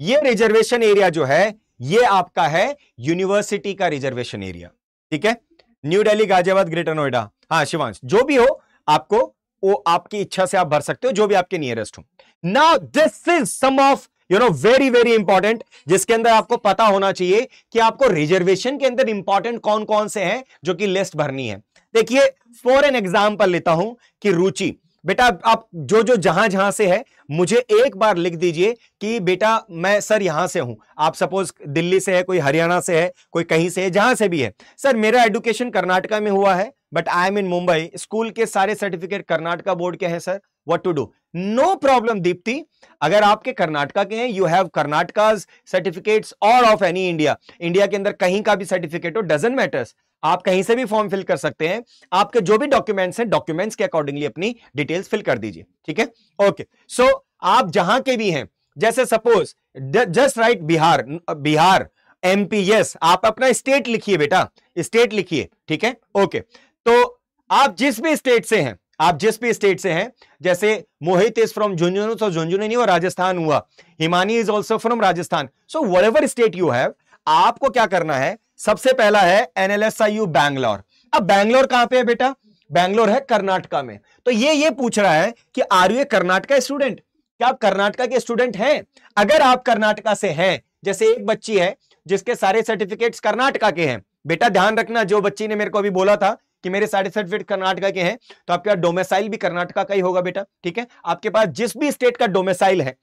ये रिजर्वेशन एरिया जो है, ये आपका है यूनिवर्सिटी का रिजर्वेशन एरिया ठीक है? न्यू दिल्ली गाजियाबाद ग्रेटर नोएडा हाँ शिवांश, जो भी हो, आपको वो आपकी इच्छा से आप भर सकते हो, जो भी आपके नियरेस्ट हो। Now this is some of you know very very important जिसके अंदर आपको पता होना चाहिए कि आपको रिजर्वेशन के अंदर इंपॉर्टेंट कौन कौन से हैं, जो कि लिस्ट भरनी है। देखिए फॉर एन एग्ज़ाम्पल लेता हूँ कि रुचि। बेटा, आप जो जो जहाँ जहाँ से है, मुझे एक बार लिख दीजिए कि, बेटा, मैं सर यहाँ से हूँ। आप सपोज़ दिल्ली से है, कोई हरियाणा से है, कोई कहीं से है, जहाँ से भी है। सर, मेरा एडुकेशन कर्नाटका में हुआ है। But I am in Mumbai school के सारे सर्टिफिकेट कर्नाटका बोर्ड के हैं sir what to do no problem Deepti अगर आपके कर्नाटका के हैं यू हैव कर्नाटका सर्टिफिकेट्स और ऑफ़ एनी इंडिया इंडिया के अंदर कहीं का भी सर्टिफिकेट हो डजेंट मैटर्स आप कहीं से भी फॉर्म फिल कर सकते हैं। आपके जो भी डॉक्यूमेंट्स हैं डॉक्यूमेंट्स के अकॉर्डिंगली अपनी डिटेल्स फिल कर दीजिए। ठीक है? ओके सो आप जहाँ के भी हैं, जैसे suppose just right Bihar Bihar MP yes आप अपना स्टेट लिखिए बेटा। स्टेट लिखिए। ठीक है? ओके तो आप जिस भी स्टेट से हैं, आप जिस भी स्टेट से हैं, जैसे मोहित इज़ फ्रॉम झुंझुनू तो झुंझुनू नहीं वो राजस्थान हुआ। Himani is also from Rajasthan. So whatever state you have आपको क्या करना है? सबसे पहला है एनएलएसआईयू बैंगलोर अब बैंगलोर कहाँ पे है बेटा? बैंगलोर है कर्नाटका में। तो ये ये पूछ रहा है कि are you a Karnataka student क्या आप कर्नाटका के स्टूडेंट हैं? अगर आप कर्नाटका से हैं, जैसे एक बच्ची है, जिसके सारे सर्टिफिकेट्स कर्नाटका के हैं, बेटा ध्यान रखना, जो बच्ची ने मेरे को अभी बोला था कि मेरे सारे सर्टिफिकेट कर्नाटका के हैं तो आपके पास डोमेसाइल भी कर्नाटका का ही होगा बेटा, ठीक है? आपके पास जिस भी स्टेट का डोमेसाइल है,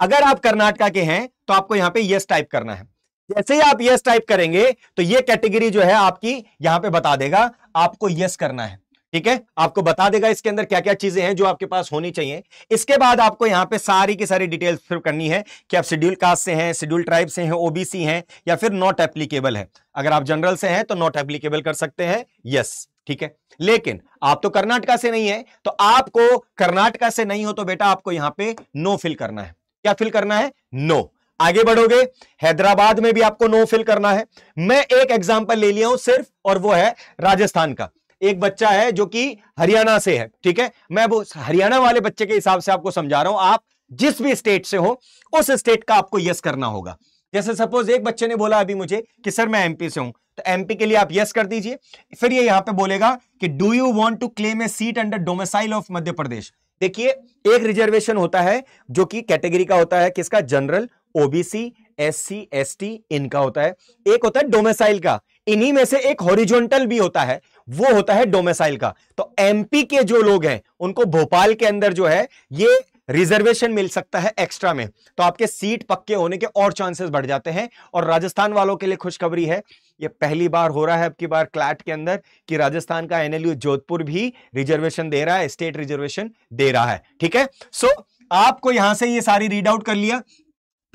अगर आप कर्नाटका के हैं तो आपको यहाँ पे यस टाइप करना है। जैसे ही आप यस टाइप करेंगे तो ये कैटेगरी जो है आपकी यहाँ पे बता देगा, आपको यस करना है। ठीक है? आपको बता देगा इसके अंदर क्या क्या चीज़ें हैं जो आपके पास होनी चाहिए। इसके बाद आपको यहाँ पे सारी की सारी डिटेल्स फिर करनी है कि आप शेड्यूल कास्ट से हैं, शेड्यूल ट्राइब से हैं, ओबीसी हैं या फिर नॉट एप्लीकेबल है। अगर आप जनरल से हैं तो नॉट एप्लीकेबल कर सकते हैं, यस, ठीक है? लेकिन आप तो कर्नाटका से नहीं है तो आपको कर्नाटका से नहीं हो तो बेटा आपको यहाँ पे नो फिल करना है। क्या फिल करना है? नो आगे बढ़ोगे, हैदराबाद में भी आपको नो फिल करना है। मैं एक एग्जांपल ले लिया हूँ सिर्फ़ और वो है राजस्थान का। एक बच्चा है जो कि हरियाणा से है, ठीक है? मैं वो हरियाणा वाले बच्चे के हिसाब से आपको समझा रहा हूँ, आप जिस भी स्टेट से हो, उस स्टेट का आपको यस करना होगा। जैसे सपोज़ एक बच्चे ने बोला अभी मुझे कि, सर, मैं एमपी से हूँ। तो एमपी के लिए आप यस कर दीजिए। फिर ये यहाँ पे बोलेगा कि do you want to claim a seat under domicile of Madhya Pradesh देखिए, एक रिजर्वेशन होता है जो कि कैटेगरी का होता है, किसका? जनरल ओबीसी एससी एसटी इनका होता है। एक होता है डोमेसाइल का। इन्हीं में से एक हॉरिजॉन्टल भी होता है वो होता है डोमेसाइल का। तो एमपी के जो लोग हैं उनको भोपाल के अंदर जो है ये रिजर्वेशन मिल सकता है एक्स्ट्रा में। तो आपके सीट पक्के होने के और चांसेस बढ़ जाते हैं। और राजस्थान वालों के लिए खुशखबरी है ये पहली बार हो रहा है अब की बार क्लैट के अंदर कि राजस्थान का एनएलयू जोधपुर भी रिजर्वेशन दे रहा है स्टेट रिजर्वेशन दे रहा है। ठीक है? सो so, आपको यहाँ से ये सारी रीड आउट कर लिया।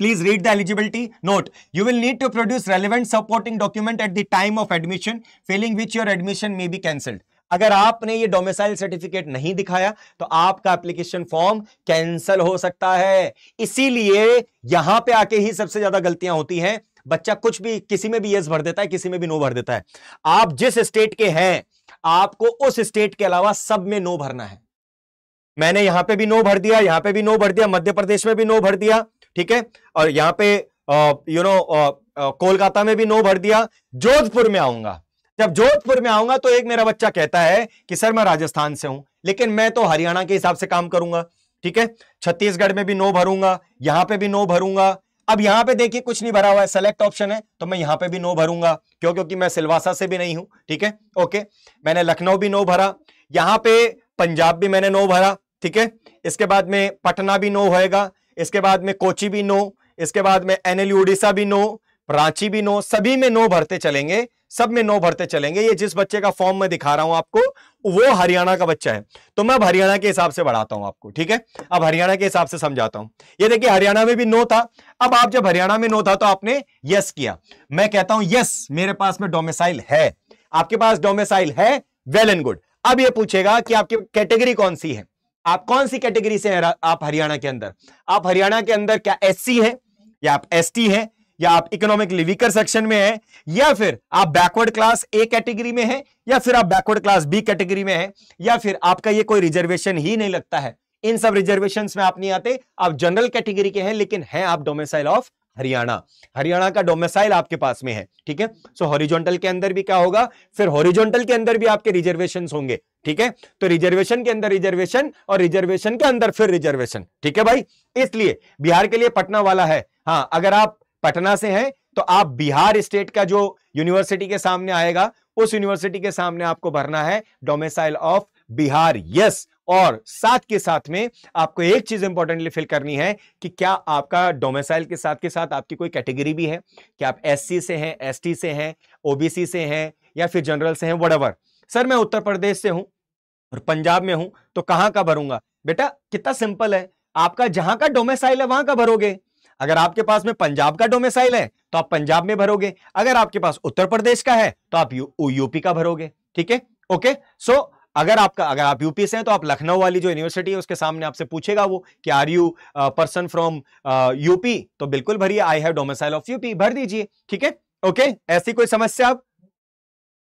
Please read the eligibility. Note, you will need to produce relevant supporting document at the time of admission, failing which your admission may be cancelled. अगर आपने ये डोमिसाइल सर्टिफिकेट नहीं दिखाया तो आपका एप्लीकेशन फॉर्म कैंसिल हो सकता है। इसीलिए यहाँ पे आके ही सबसे ज़्यादा गलतियाँ होती हैं। बच्चा कुछ भी किसी में भी यस भर देता है किसी में भी नो भर देता है। आप जिस स्टेट के हैं आपको उस स्टेट के अलावा सब में नो भरना है। मैंने यहाँ पे भी नो भर दिया यहाँ पे भी नो भर दिया मध्य प्रदेश में भी नो भर दिया। ठीक है? और यहाँ पे यू नो कोलकाता में भी नो भर दिया, जोधपुर में आऊँगा। जब जोधपुर में आऊँगा तो एक मेरा बच्चा कहता है कि, सर, मैं राजस्थान से हूँ, लेकिन मैं तो हरियाणा के हिसाब से काम करूँगा, ठीक है? छत्तीसगढ़ में भी नो भरूँगा, यहाँ पे भी नो भरूँगा। अब यहाँ पे देखिए, कुछ नहीं भरा हुआ है सेलेक्ट ऑप्शन है तो मैं यहाँ पे भी नो भरूँगा, क्यों? क्योंकि मैं सिलवासा से भी नहीं हूँ, ठीक है? ओके मैंने लखनऊ भी नो भरा, यहाँ पे पंजाब भी मैंने नो भरा, ठीक है? इसके बाद में पटना भी नो होएगा इसके बाद में कोची भी नो, इसके बाद में एनएल उड़ीसा भी नो, रांची भी नो, सभी में नो भरते चलेंगे, सब में नो भरते चलेंगे। ये जिस बच्चे का फॉर्म में दिखा रहा हूँ आपको, वो हरियाणा का बच्चा है। तो मैं अब हरियाणा के हिसाब से बढ़ाता हूँ आपको, ठीक है? अब हरियाणा के हिसाब से समझाता हूँ। ये देखिए, हरियाणा में भी नो था। अब आप जब हरियाणा में नो था तो आपने यस किया। मैं कहता हूँ यस मेरे पास में डोमिसाइल है। आपके पास डोमिसाइल है वेल एंड गुड अब ये पूछेगा कि आपकी कैटेगरी कौन सी है? आप कौन सी कैटेगरी से हैं आप हरियाणा के अंदर? आप हरियाणा के अंदर क्या एससी है? या आप एसटी हैं? या आप इकोनॉमिकली वीकर सेक्शन में हैं? या फिर आप बैकवर्ड क्लास ए कैटेगरी में हैं? या फिर आप बैकवर्ड क्लास बी कैटेगरी में हैं? या फिर आपका ये कोई रिजर्वेशन ही नहीं लगता है? इन सब रिजर्वेशन में आप नहीं आते। आप जनरल कैटेगरी के हैं, लेकिन हैं आप डोमिसाइल ऑफ़ हरियाणा। हरियाणा का डोमिसाइल आपके पास में है, ठीक है? सो हॉरिजॉन्टल के अंदर भी क्या होगा? फिर हॉरिजॉन्टल के अंदर भी आपके रिजर्वेशन होंगे। ठीक है? तो रिजर्वेशन के अंदर रिजर्वेशन और रिजर्वेशन के अंदर फिर रिजर्वेशन ठीक है भाई? इसलिए बिहार के लिए पटना वाला है। हाँ अगर आप पटना से हैं तो आप बिहार स्टेट का जो यूनिवर्सिटी के सामने आएगा, उस यूनिवर्सिटी के सामने आपको भरना है डोमिसाइल ऑफ़ बिहार यस और साथ के साथ में आपको एक चीज़ इंपॉर्टेंटली फिल करनी है कि क्या आपका डोमेसाइल के साथ के साथ आपकी कोई कैटेगरी भी है? कि आप एससी से हैं एसटी से हैं ओबीसी से हैं, या फिर जनरल से हैं वडवर सर, मैं उत्तर प्रदेश से हूँ। और पंजाब में हूँ तो कहाँ का भरूँगा? बेटा कितना सिंपल है। आपका जहाँ का डोमेसाइल है वहाँ का भरोगे। अगर आपके पास में पंजाब का डोमिसाइल है तो आप पंजाब में भरोगे। अगर आपके पास उत्तर प्रदेश का है तो आप यू, यूपी का भरोगे। ठीक है? ओके? सो अगर आपका अगर आप यूपी से हैं तो आप लखनऊ वाली जो यूनिवर्सिटी है उसके सामने आपसे पूछेगा वो कि are you person from UP तो बिल्कुल भरिए I have domicile of UP भर दीजिए। ठीक है? ओके? ऐसी कोई समस्या आप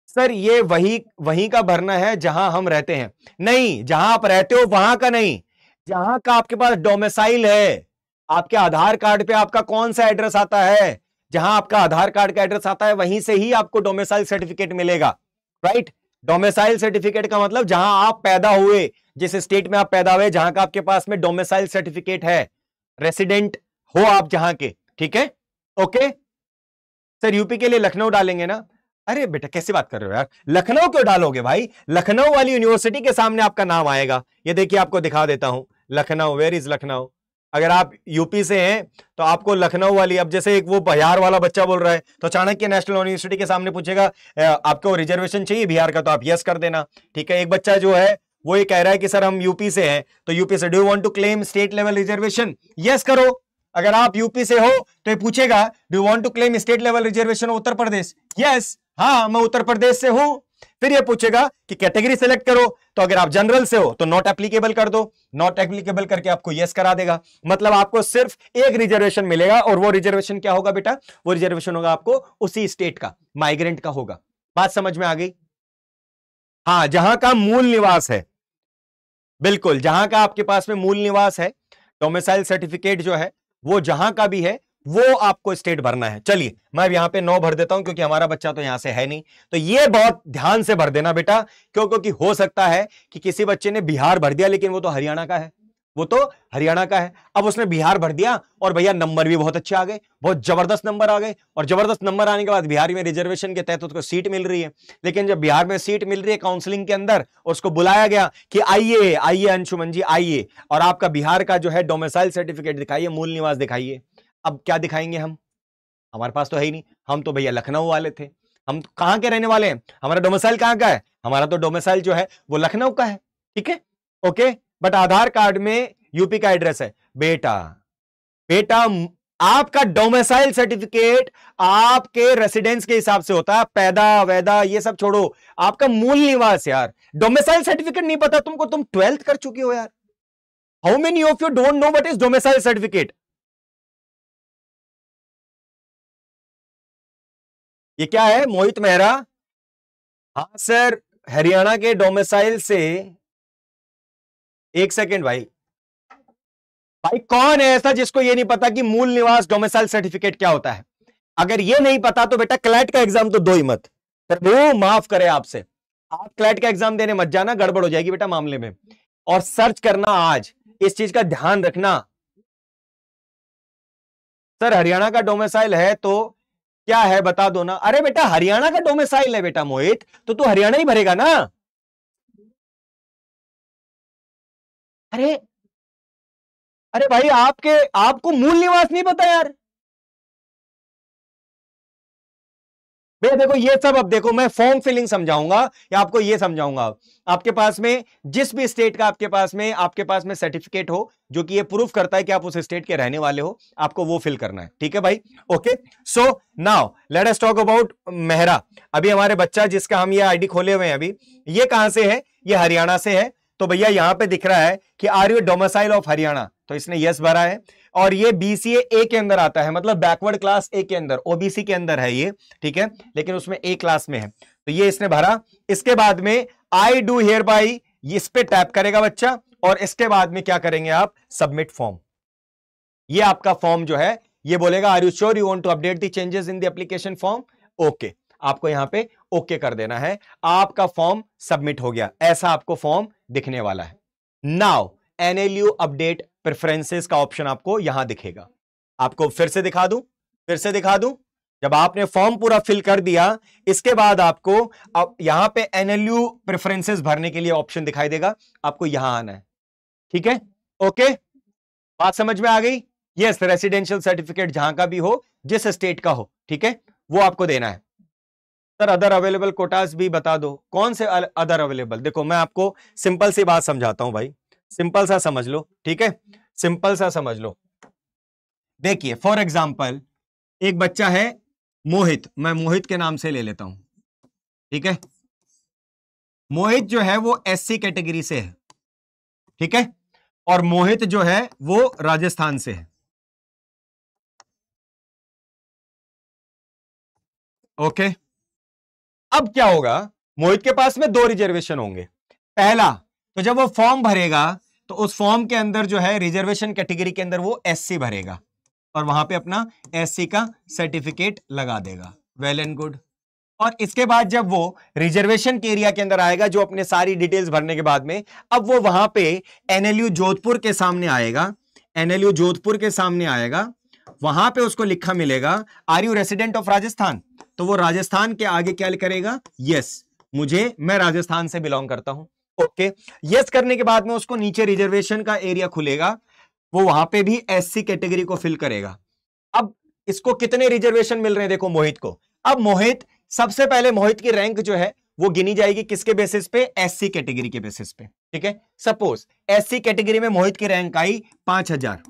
सर, ये वही, वहीं का भरना है जहाँ हम रहते हैं। नहीं, जहाँ आप रहते हो, वहाँ का नहीं। जहाँ का आपके पास डोमेसाइल है, आपके आधार कार्ड पे आपका कौन सा एड्रेस आता है? जहाँ आपका आधार कार्ड का एड्रेस आता है, वहीं से ही आपको डोमेसाइल सर्टिफिकेट मिलेगा राइट डोमेसाइल सर्टिफिकेट का मतलब जहाँ आप पैदा हुए, जिस स्टेट में आप पैदा हुए, जहाँ का आपके पास में डोमेसाइल सर्टिफिकेट है। रेसिडेंट हो आप जहाँ के, ठीक है? ओके सर यूपी के लिए लखनऊ डालेंगे ना? अरे बेटा, कैसे बात कर रहे हो यार? लखनऊ क्यों डालोगे भाई? लखनऊ वाली यूनिवर्सिटी के सामने आपका नाम आएगा। ये देखिए, आपको दिखा देता हूँ। Lucknow where is Lucknow? अगर आप यूपी से हैं तो आपको लखनऊ वाली, अब जैसे एक वो बिहार वाला बच्चा बोल रहा है तो चाणक्य नेशनल यूनिवर्सिटी के सामने पूछेगा आपको रिजर्वेशन चाहिए बिहार का तो आप यस कर देना। ठीक है, एक बच्चा जो है, वो ये कह रहा है कि, सर, हम यूपी से हैं। तो यूपी से do want to claim state level reservation yes करो। अगर आप यूपी से हो तो ये पूछेगा do want to claim state level reservation Uttar Pradesh yes हाँ मैं उत्तर प्रदेश से हूँ। फिर ये पूछेगा कि कैटेगरी सेलेक्ट करो तो अगर आप जनरल से हो तो नॉट एप्लीकेबल कर दो। नॉट एप्लीकेबल करके आपको यस करा देगा। मतलब आपको सिर्फ़ एक रिजर्वेशन मिलेगा, और वो रिजर्वेशन क्या होगा बेटा? वो रिजर्वेशन होगा आपको उसी स्टेट का माइग्रेंट का होगा। बात समझ में आ गई? हाँ जहाँ का मूल निवास है। बिल्कुल, जहाँ का आपके पास में मूल निवास है डोमिसाइल सर्टिफिकेट जो है वो जहाँ का भी है, वो आपको स्टेट भरना है। चलिए, मैं यहाँ पे नौ भर देता हूँ, क्योंकि हमारा बच्चा तो यहाँ से है नहीं। तो ये बहुत ध्यान से भर देना बेटा, क्यों? क्योंकि हो सकता है कि किसी बच्चे ने बिहार भर दिया, लेकिन वो तो हरियाणा का है। वो तो हरियाणा का है। अब उसने बिहार भर दिया और भैया नंबर भी बहुत अच्छे आ गए, बहुत ज़बरदस्त नंबर आ गए और ज़बरदस्त नंबर आने के बाद बिहार में रिजर्वेशन के तहत उसको सीट मिल रही है। लेकिन जब बिहार में सीट मिल रही है काउंसलिंग के अंदर और उसको बुलाया गया कि आइए आइए अंशुमन जी, आइए और आपका बिहार का जो है डोमिसाइल सर्टिफिकेट दिखाइए, मूल निवास दिखाइए। अब क्या दिखाएँगे हम? हमारे पास तो है ही नहीं। हम तो भैया लखनऊ वाले थे। हम तो कहाँ के रहने वाले हैं? हमारा डोमिसाइल कहाँ का है? हमारा तो डोमिसाइल जो है वो लखनऊ का है। ठीक है? ओके? बट आधार कार्ड में यूपी का एड्रेस है। बेटा बेटा, आपका डोमेसाइल सर्टिफिकेट आपके रेसिडेंस के हिसाब से होता है। पैदा, वैदा, ये सब छोड़ो। आपका मूल निवास यार। डोमेसाइल सर्टिफिकेट नहीं पता तुमको, तुम ट्वेल्थ कर चुके हो यार। How many of you don't know what is domicile certificate ये क्या है? मोहित मेहरा? हाँ सर हरियाणा के डोमेसाइल से एक सेकेंड भाई। भाई, कौन है ऐसा जिसको ये नहीं पता कि मूल निवास डोमिसाइल सर्टिफिकेट क्या होता है? अगर ये नहीं पता तो बेटा क्लैट का एग्ज़ाम तो दो ही मत। वो माफ़ करे आपसे। आप क्लैट का एग्ज़ाम देने मत जाना, गड़बड़ हो जाएगी बेटा मामले में। और सर्च करना आज। इस चीज़ का ध्यान रखना। सर, हरियाणा का डोमिसाइल है तो क्या है बता दो ना। अरे बेटा, हरियाणा का डोमिसाइल है बेटा मोहित। तो तू हरियाणा ही भरेगा ना? अरे अरे भाई आपके, आपको मूल निवास नहीं पता यार। भैया देखो ये सब अब देखो मैं फॉर्म फिलिंग समझाऊँगा या आपको ये समझाऊँगा। आपके पास में, जिस भी स्टेट का आपके पास में, आपके पास में सर्टिफिकेट हो, जो कि ये प्रूफ करता है कि आप उस स्टेट के रहने वाले हो, आपको वो फिल करना है। ठीक है भाई? Okay so now let us talk about Mehra. अभी हमारे बच्चा जिसका हम ये आईडी खोले हुए हैं अभी, ये कहाँ से है? ये हरियाणा से है। तो भैया यहाँ पे दिख रहा है कि are you domicile of Haryana. तो इसने यस भरा है। और ये बीसीए ए के अंदर आता है मतलब बैकवर्ड क्लास ए के अंदर ओबीसी के अंदर है ये, ठीक है? लेकिन उसमें ए क्लास में है। तो ये इसने भरा। इसके बाद में आई डू हेयर बाई इस पे टैप करेगा बच्चा, और इसके बाद में क्या करेंगे आप? सबमिट फॉर्म ये आपका फॉर्म जो है, ये बोलेगा are you sure you want to update the changes in the application form okay आपको यहाँ पे ओके कर देना है। आपका फॉर्म सबमिट हो गया। ऐसा आपको फॉर्म दिखने वाला है। नाउ, एनएलयू अपडेट प्रेफरेंसेस का ऑप्शन आपको यहाँ दिखेगा। आपको फिर से दिखा दूँ? फिर से दिखा दूँ? जब आपने फॉर्म पूरा फिल कर दिया, इसके बाद आपको अब यहाँ पे एनएलयू प्रेफरेंसेस भरने के लिए ऑप्शन दिखाई देगा। आपको यहाँ आना है। ठीक है? ओके? बात समझ में आ गई? यस रेसिडेंशियल सर्टिफिकेट जहाँ का भी हो, जिस स्टेट का हो, ठीक है? वो आपको देना है। सर अदर अवेलेबल कोटास भी बता दो। कौन से अदर अवेलेबल देखो, मैं आपको सिंपल सी बात समझाता हूँ भाई। सिंपल सा समझ लो, ठीक है? सिंपल सा समझ लो। देखिए फॉर एग्ज़ाम्पल एक बच्चा है मोहित। मैं मोहित के नाम से ले लेता हूँ, ठीक है? मोहित जो है, वो एससी कैटेगरी से है, ठीक है? और मोहित जो है, वो राजस्थान से है। ओके अब क्या होगा? मोहित के पास में दो रिजर्वेशन होंगे। पहला तो जब वो फॉर्म भरेगा तो उस फॉर्म के अंदर जो है रिजर्वेशन कैटेगरी के अंदर वो एससी भरेगा और वहाँ पे अपना एससी का सर्टिफिकेट लगा देगा। वेल एंड गुड और इसके बाद जब वो रिजर्वेशन के एरिया के अंदर आएगा, जो अपने सारी डिटेल्स भरने के बाद में, अब वो वहाँ पे एनएलयू जोधपुर के सामने आएगा। एनएलयू जोधपुर के सामने आएगा। वहाँ पे उसको लिखा मिलेगा are you resident of Rajasthan तो वो राजस्थान के आगे क्या करेगा? यस मुझे, मैं राजस्थान से बिलोंग करता हूँ. ओके यस करने के बाद में उसको नीचे रिजर्वेशन का एरिया खुलेगा, वो वहाँ पे भी एससी कैटेगरी को फिल करेगा। अब इसको कितने रिजर्वेशन मिल रहे हैं? देखो, मोहित को। अब मोहित, सबसे पहले मोहित की रैंक जो है, वो गिनी जाएगी किसके बेसिस पे? एससी कैटेगरी के बेसिस पे। ठीक है? सपोज़ एससी कैटेगरी में मोहित की रैंक आई पाँच हज़ार।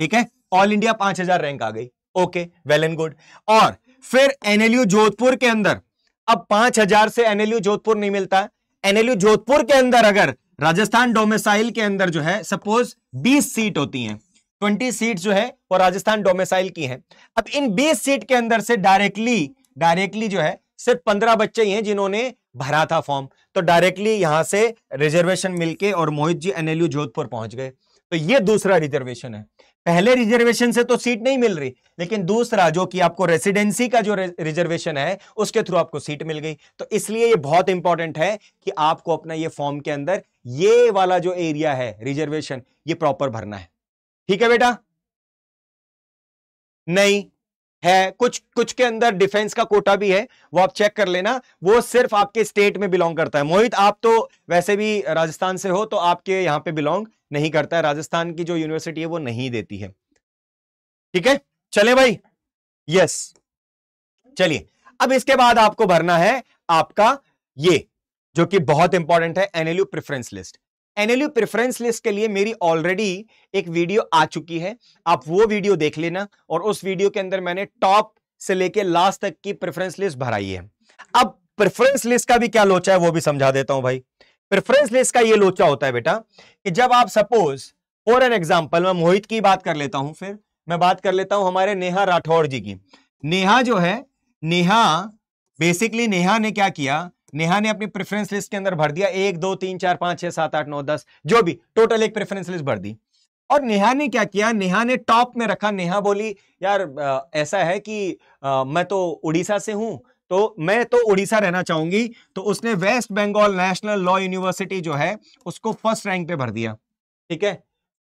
ठीक है? ऑल इंडिया पाँच हज़ार रैंक आ गई। ओके वेल एंड गुड और फिर एनएलयू जोधपुर के अंदर। अब पाँच हज़ार से एनएलयू जोधपुर नहीं मिलता। एनएलयू जोधपुर के अंदर अगर राजस्थान डोमिसाइल के अंदर जो है सपोज़ 20 सीट होती हैं। 20 सीट जो है, वो राजस्थान डोमिसाइल की हैं। अब इन 20 सीट के अंदर से डायरेक्टली डायरेक्टली जो है, सिर्फ़ 15 बच्चे ही हैं जिन्होंने भरा था फॉर्म तो डायरेक्टली यहाँ से रिजर्वेशन मिलके और मोहित जी एनएलयू जोधपुर पहुँच गए। तो ये दूसरा रिजर्वेशन है। पहले रिजर्वेशन से तो सीट नहीं मिल रही, लेकिन दूसरा जो कि आपको रेसिडेंसी का जो रिजर्वेशन है, उसके थ्रू आपको सीट मिल गई। तो इसलिए ये बहुत इंपॉर्टेंट है कि आपको अपना ये फॉर्म के अंदर ये वाला जो एरिया है रिजर्वेशन ये प्रॉपर भरना है। ठीक है बेटा? नहीं, है, कुछ कुछ के अंदर डिफेंस का कोटा भी है, वो आप चेक कर लेना, वो सिर्फ़ आपके स्टेट में बिलोंग करता है। मोहित, आप तो वैसे भी राजस्थान से हो तो आपके यहाँ पे बिलोंग नहीं करता है। राजस्थान की जो यूनिवर्सिटी है, वो नहीं देती है। ठीक है? चले भाई। यस चलिए। अब इसके बाद आपको भरना है आपका ये, जो कि बहुत इंपॉर्टेंट है NLU preference list NLU preference list के लिए मेरी ऑलरेडी एक वीडियो आ चुकी है। आप वो वीडियो देख लेना और उस वीडियो के अंदर मैंने टॉप से लेके लास्ट तक की प्रेफरेंस लिस्ट भराई है। अब प्रेफरेंस लिस्ट का भी क्या लोचा है, वो भी समझा देता हूँ भाई। प्रेफरेंस लिस्ट का ये लोचा होता है बेटा कि जब आप सपोज़ फॉर एन एग्ज़ाम्पल मैं मोहित की बात कर लेता हूँ फिर मैं बात कर लेता हूँ हमारे नेहा राठौड़ जी की। नेहा जो है नेहा बेसिकली नेहा ने क्या किया नेहा ने अपनी प्रेफरेंस लिस्ट के अंदर भर दिया एक दो तीन चार पाँच छह सात आठ नौ दस जो भी टोटल एक प्रेफरेंस लिस्ट भर दी। और नेहा ने क्या किया नेहा ने टॉप में रखा नेहा बोली यार ऐसा है कि आ, मैं तो उड़ीसा से हूँ तो मैं तो उड़ीसा रहना चाहूँगी तो उसने west Bengal national law university जो है, उसको फ़र्स्ट रैंक पे भर दिया। ठीक है?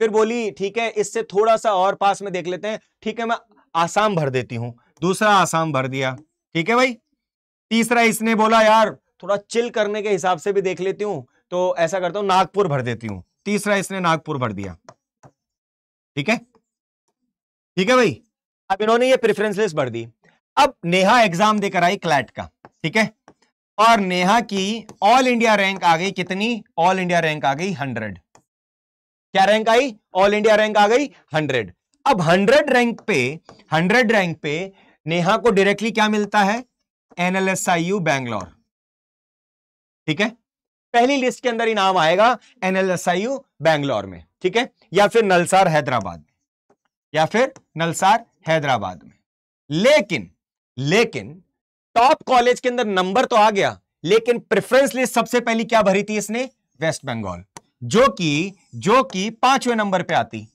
फिर बोली, ठीक है, इससे थोड़ा सा और पास में देख लेते हैं। ठीक है, मैं आसाम भर देती हूँ। दूसरा आसाम भर दिया। ठीक है भाई? तीसरा इसने बोला, यार, थोड़ा चिल करने के हिसाब से भी देख लेती हूँ। तो ऐसा करता हूँ, नागपुर भर देती हूँ। तीसरा इसने नागपुर भर दिया। ठीक है? ठीक है भाई? अब इन्होंने ये प्रेफरेंस लिस्ट भर दी। अब नेहा एग्ज़ाम देकर आई क्लैट का, ठीक है? और नेहा की ऑल इंडिया रैंक आ गई कितनी? ऑल इंडिया रैंक आ गई हंड्रेड क्या रैंक आई? ऑल इंडिया रैंक आ गई हंड्रेड अब हंड्रेड रैंक पे हंड्रेड रैंक पे नेहा को डायरेक्टली क्या मिलता है? एनएलएसआईयू बैंगलोर ठीक है? पहली लिस्ट के अंदर इनाम आएगा एनएलएसआईयू बैंगलोर में, ठीक है? या फिर नलसार हैदराबाद में, या फिर नलसार हैदराबाद में। लेकिन लेकिन टॉप कॉलेज के अंदर नंबर तो आ गया, लेकिन प्रेफरेंस लिस्ट सबसे पहली क्या भरी थी इसने? वेस्ट बंगाल जो कि जो कि पाँचवें नंबर पे आती।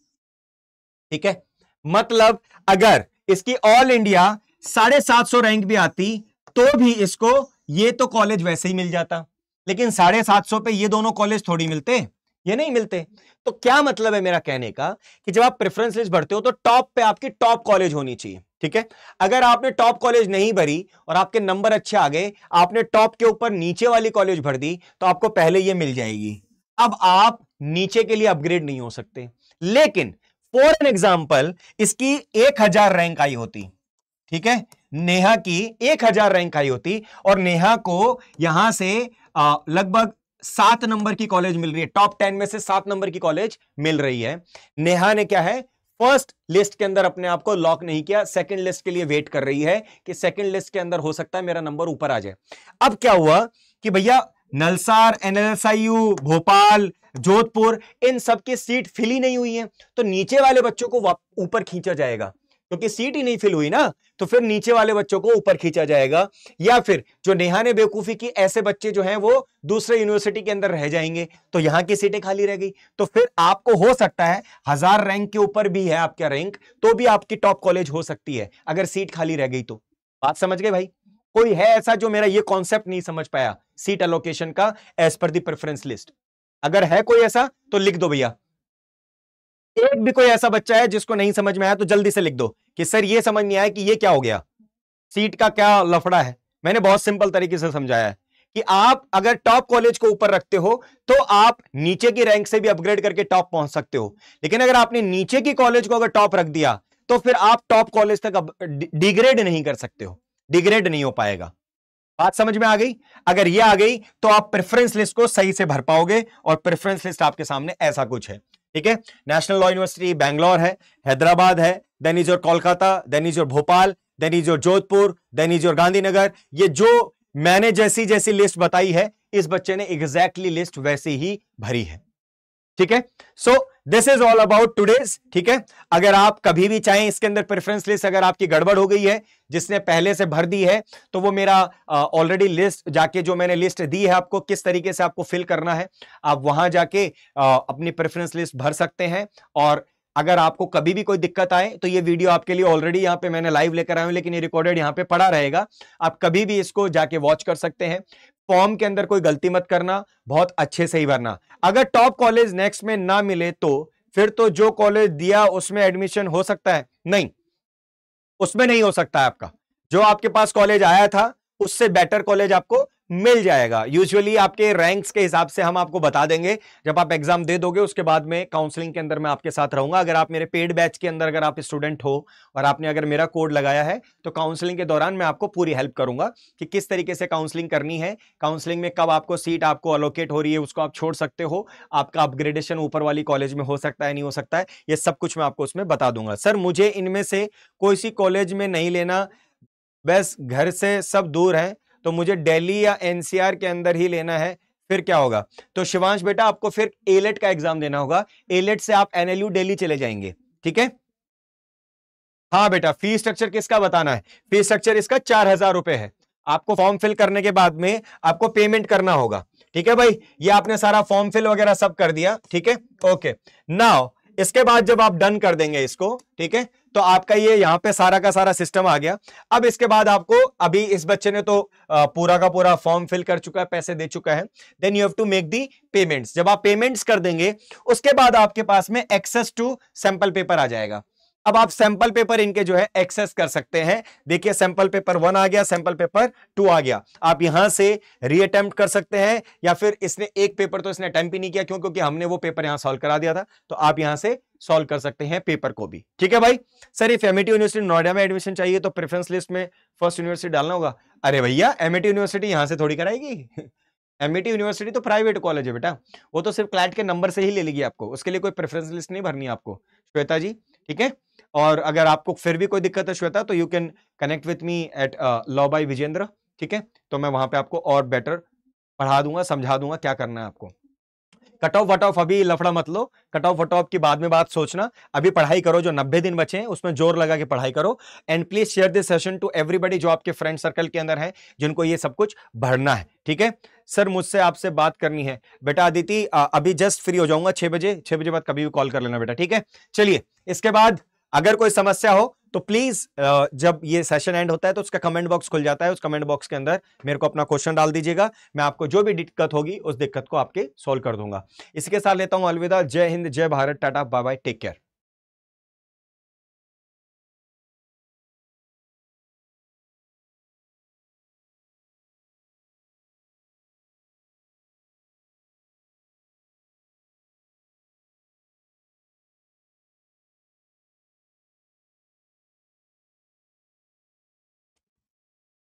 ठीक है? मतलब अगर इसकी ऑल इंडिया साढ़े सात सौ रैंक भी आती तो भी इसको, ये तो कॉलेज वैसे ही मिल जाता। लेकिन साढ़े सात सौ पे ये दोनों कॉलेज थोड़ी मिलते। ये नहीं मिलते। तो क्या मतलब है मेरा कहने का कि जब आप प्रेफरेंस लिस्ट भरते हो तो टॉप पे आपकी टॉप कॉलेज होनी चाहिए, ठीक है? अगर आपने टॉप कॉलेज नहीं भरी और आपके नंबर अच्छे आ गए, आपने टॉप के ऊपर नीचे वाली कॉलेज भर दी तो आपको पहले ये मिल जाएगी। अब आप नीचे के लिए अपग्रेड नहीं हो सकते। लेकिन फॉर एन एग्ज़ाम्पल इसकी एक हज़ार रैंक आई होती, ठीक है? नेहा की एक हज़ार रैंक आई होती और नेहा को यहाँ से लगभग सात नंबर की कॉलेज मिल रही है। टॉप टेन में से सात नंबर की कॉलेज मिल रही है। नेहा ने क्या है? फ़र्स्ट लिस्ट के अंदर अपने आप को लॉक नहीं किया। सेकंड लिस्ट के लिए वेट कर रही है कि सेकंड लिस्ट के अंदर हो सकता है मेरा नंबर ऊपर आ जाए। अब क्या हुआ कि भैया नलसार, एनएलएसआईयू, भोपाल, जोधपुर, इन सब की सीट फिल नहीं हुई है। तो नीचे वाले बच्चों को ऊपर खींचा जाएगा। क्योंकि सीट ही नहीं फिल हुई ना तो फिर नीचे वाले बच्चों को ऊपर खींचा जाएगा। या फिर जो नेहा ने बेवकूफ़ी की, ऐसे बच्चे जो हैं वो दूसरे यूनिवर्सिटी के अंदर रह जाएँगे तो यहाँ की सीटें खाली रह गई। तो फिर आपको हो सकता है, हज़ार रैंक के ऊपर भी है आपका रैंक तो भी आपकी टॉप कॉलेज हो सकती है, अगर सीट खाली रह गई तो। बात समझ गए भाई? कोई है ऐसा जो मेरा ये कॉन्सेप्ट नहीं समझ पाया सीट अलोकेशन का एज पर दी प्रेफरेंस लिस्ट अगर है कोई ऐसा तो लिख दो भैया। एक भी कोई ऐसा बच्चा है जिसको नहीं समझ में आया तो जल्दी से लिख दो कि, सर, ये समझ नहीं आया कि ये क्या हो गया? सीट का क्या लफड़ा है? मैंने बहुत सिंपल तरीके से समझाया है कि आप अगर टॉप कॉलेज को ऊपर रखते हो तो आप नीचे की रैंक से भी अपग्रेड करके टॉप पहुँच सकते हो। लेकिन अगर आपने नीचे की कॉलेज को अगर टॉप रख दिया तो फिर आप टॉप कॉलेज तक डिग्रेड नहीं कर सकते हो। डिग्रेड नहीं हो पाएगा। बात समझ में आ गई? अगर ये आ गई तो आप प्रेफरेंस लिस्ट को सही से भर पाओगे और प्रेफरेंस लिस्ट आपके सामने ऐसा कुछ है। ठीक है? नेशनल लॉ यूनिवर्सिटी बैंगलोर है, हैदराबाद है then is your Kolkata then is your Bhopal then is your Jodhpur then is your Gandhinagar ये जो मैंने जैसी जैसी लिस्ट बताई है, इस बच्चे ने एग्जैक्टली exactly लिस्ट वैसी ही भरी है। ठीक है? So this is all about today's ठीक है? अगर आप कभी भी चाहें इसके अंदर प्रेफरेंस लिस्ट अगर आपकी गड़बड़ हो गई है जिसने पहले से भर दी है तो वो मेरा ऑलरेडी लिस्ट जाके जो मैंने लिस्ट दी है आपको किस तरीके से आपको फिल करना है आप वहाँ जाके आ, अपनी प्रेफरेंस लिस्ट भर सकते हैं। और अगर आपको कभी भी कोई दिक्कत आए तो ये वीडियो आपके लिए ऑलरेडी यहाँ पे मैंने लाइव लेकर आया हूँ लेकिन ये रिकॉर्डेड यहाँ पे पड़ा रहेगा। आप कभी भी इसको जाके वॉच कर सकते हैं। फॉर्म के अंदर कोई गलती मत करना, बहुत अच्छे से ही भरना। अगर टॉप कॉलेज नेक्स्ट में ना मिले तो फिर तो जो कॉलेज दिया उसमें एडमिशन हो सकता है? नहीं। उसमें नहीं हो सकता है आपका। जो आपके पास कॉलेज आया था, उससे बेटर कॉलेज आपको मिल जाएगा। यूजुअली आपके रैंक्स के हिसाब से हम आपको बता देंगे। जब आप एग्ज़ाम दे दोगे, उसके बाद में काउंसलिंग के अंदर मैं आपके साथ रहूँगा। अगर आप मेरे पेड बैच के अंदर अगर आप स्टूडेंट हो और आपने अगर मेरा कोड लगाया है तो काउंसलिंग के दौरान मैं आपको पूरी हेल्प करूँगा कि किस तरीके से काउंसलिंग करनी है। काउंसलिंग में कब आपको सीट आपको अलोकेट हो रही है, उसको आप छोड़ सकते हो। आपका अपग्रेडेशन ऊपर वाली कॉलेज में हो सकता है, नहीं हो सकता है, ये सब कुछ मैं आपको उसमें बता दूँगा। सर, मुझे इनमें से कोई सी कॉलेज में नहीं लेना, बस घर से सब दूर है। तो मुझे दिल्ली या एनसीआर के अंदर ही लेना है, फिर क्या होगा? तो शिवांश बेटा, आपको फिर एलेट का एग्ज़ाम देना होगा। एलेट से आप एनएलयू दिल्ली चले जाएँगे, ठीक है? हाँ बेटा फ़ी स्ट्रक्चर किसका बताना है? फ़ी स्ट्रक्चर इसका चार हज़ार रुपए है। आपको फॉर्म फिल करने के बाद में आपको पेमेंट करना होगा, ठीक है भाई? ये आपने सारा फॉर्म फिल वगैरह सब कर दिया, ठीक है? ओके नाउ इसके बाद जब आप डन कर देंगे इसको, ठीक है? तो आपका ये यहाँ पे सारा का सारा सिस्टम आ गया। अब इसके बाद आपको, अभी इस बच्चे ने तो पूरा का पूरा फॉर्म फिल कर चुका है, पैसे दे चुका है। Then you have to make the payments जब आप पेमेंट्स कर देंगे, उसके बाद आपके पास में एक्सेस टू सैंपल पेपर आ जाएगा। अब आप सैंपल पेपर इनके जो है एक्सेस कर सकते हैं। देखिए सैंपल पेपर वन आ गया सैंपल पेपर टू आ गया। आप यहाँ से रीअटेम्प्ट कर सकते हैं, या फिर इसने एक पेपर तो इसने अटेम्प्ट ही नहीं किया, क्यों? क्योंकि हमने वो पेपर यहाँ सॉल्व करा दिया था। तो आप यहाँ से सॉल्व कर सकते हैं पेपर को भी। ठीक है भाई? Sir if MAT university Noida में एडमिशन चाहिए तो प्रेफरेंस लिस्ट में फ़र्स्ट यूनिवर्सिटी डालना होगा। अरे भैया एमएटी यूनिवर्सिटी यहाँ से थोड़ी कराएगी? एमएटी यूनिवर्सिटी तो प्राइवेट कॉलेज है बेटा। वो तो सिर्फ़ क्लैट के नंबर से ही ले लेगी आपको। उसके लिए कोई प्रेफरेंस लिस्ट नहीं भरनी आपको। श्वेता जी, ठीक है? और अगर आपको फिर भी कोई दिक्कत है श्वेता तो you can connect with me at law by Vijender, ठीक है? तो मैं वहाँ पे आपको और बेटर पढ़ा दूँगा, समझा दूँगा क्या करना है आपको। कट ऑफ़ वट ऑफ़ अभी लफड़ा मत लो। कट ऑफ़ वट ऑफ़ की बाद में बात सोचना। अभी पढ़ाई करो जो नब्बे दिन बचे हैं, उसमें ज़ोर लगा के पढ़ाई करो। And please share this session to everybody जो आपके फ्रेंड सर्कल के अंदर है, जिनको ये सब कुछ भरना है, ठीक है? सर मुझसे आपसे बात करनी है। बेटा अदिति अभी जस्ट फ्री हो जाऊँगा छह बजे। छह बजे बाद कभी भी कॉल कर लेना बेटा, ठीक है? चलिए, इसके बाद अगर कोई समस्या हो तो प्लीज़ जब ये सेशन एंड होता है तो उसका कमेंट बॉक्स खुल जाता है। उस कमेंट बॉक्स के अंदर मेरे को अपना क्वेश्चन डाल दीजिएगा। मैं आपको जो भी दिक्कत होगी, उस दिक्कत को आपके सोल्व कर दूँगा। इसके साथ लेता हूँ अलविदा। जय हिंद, जय Bharat, tata bye bye take care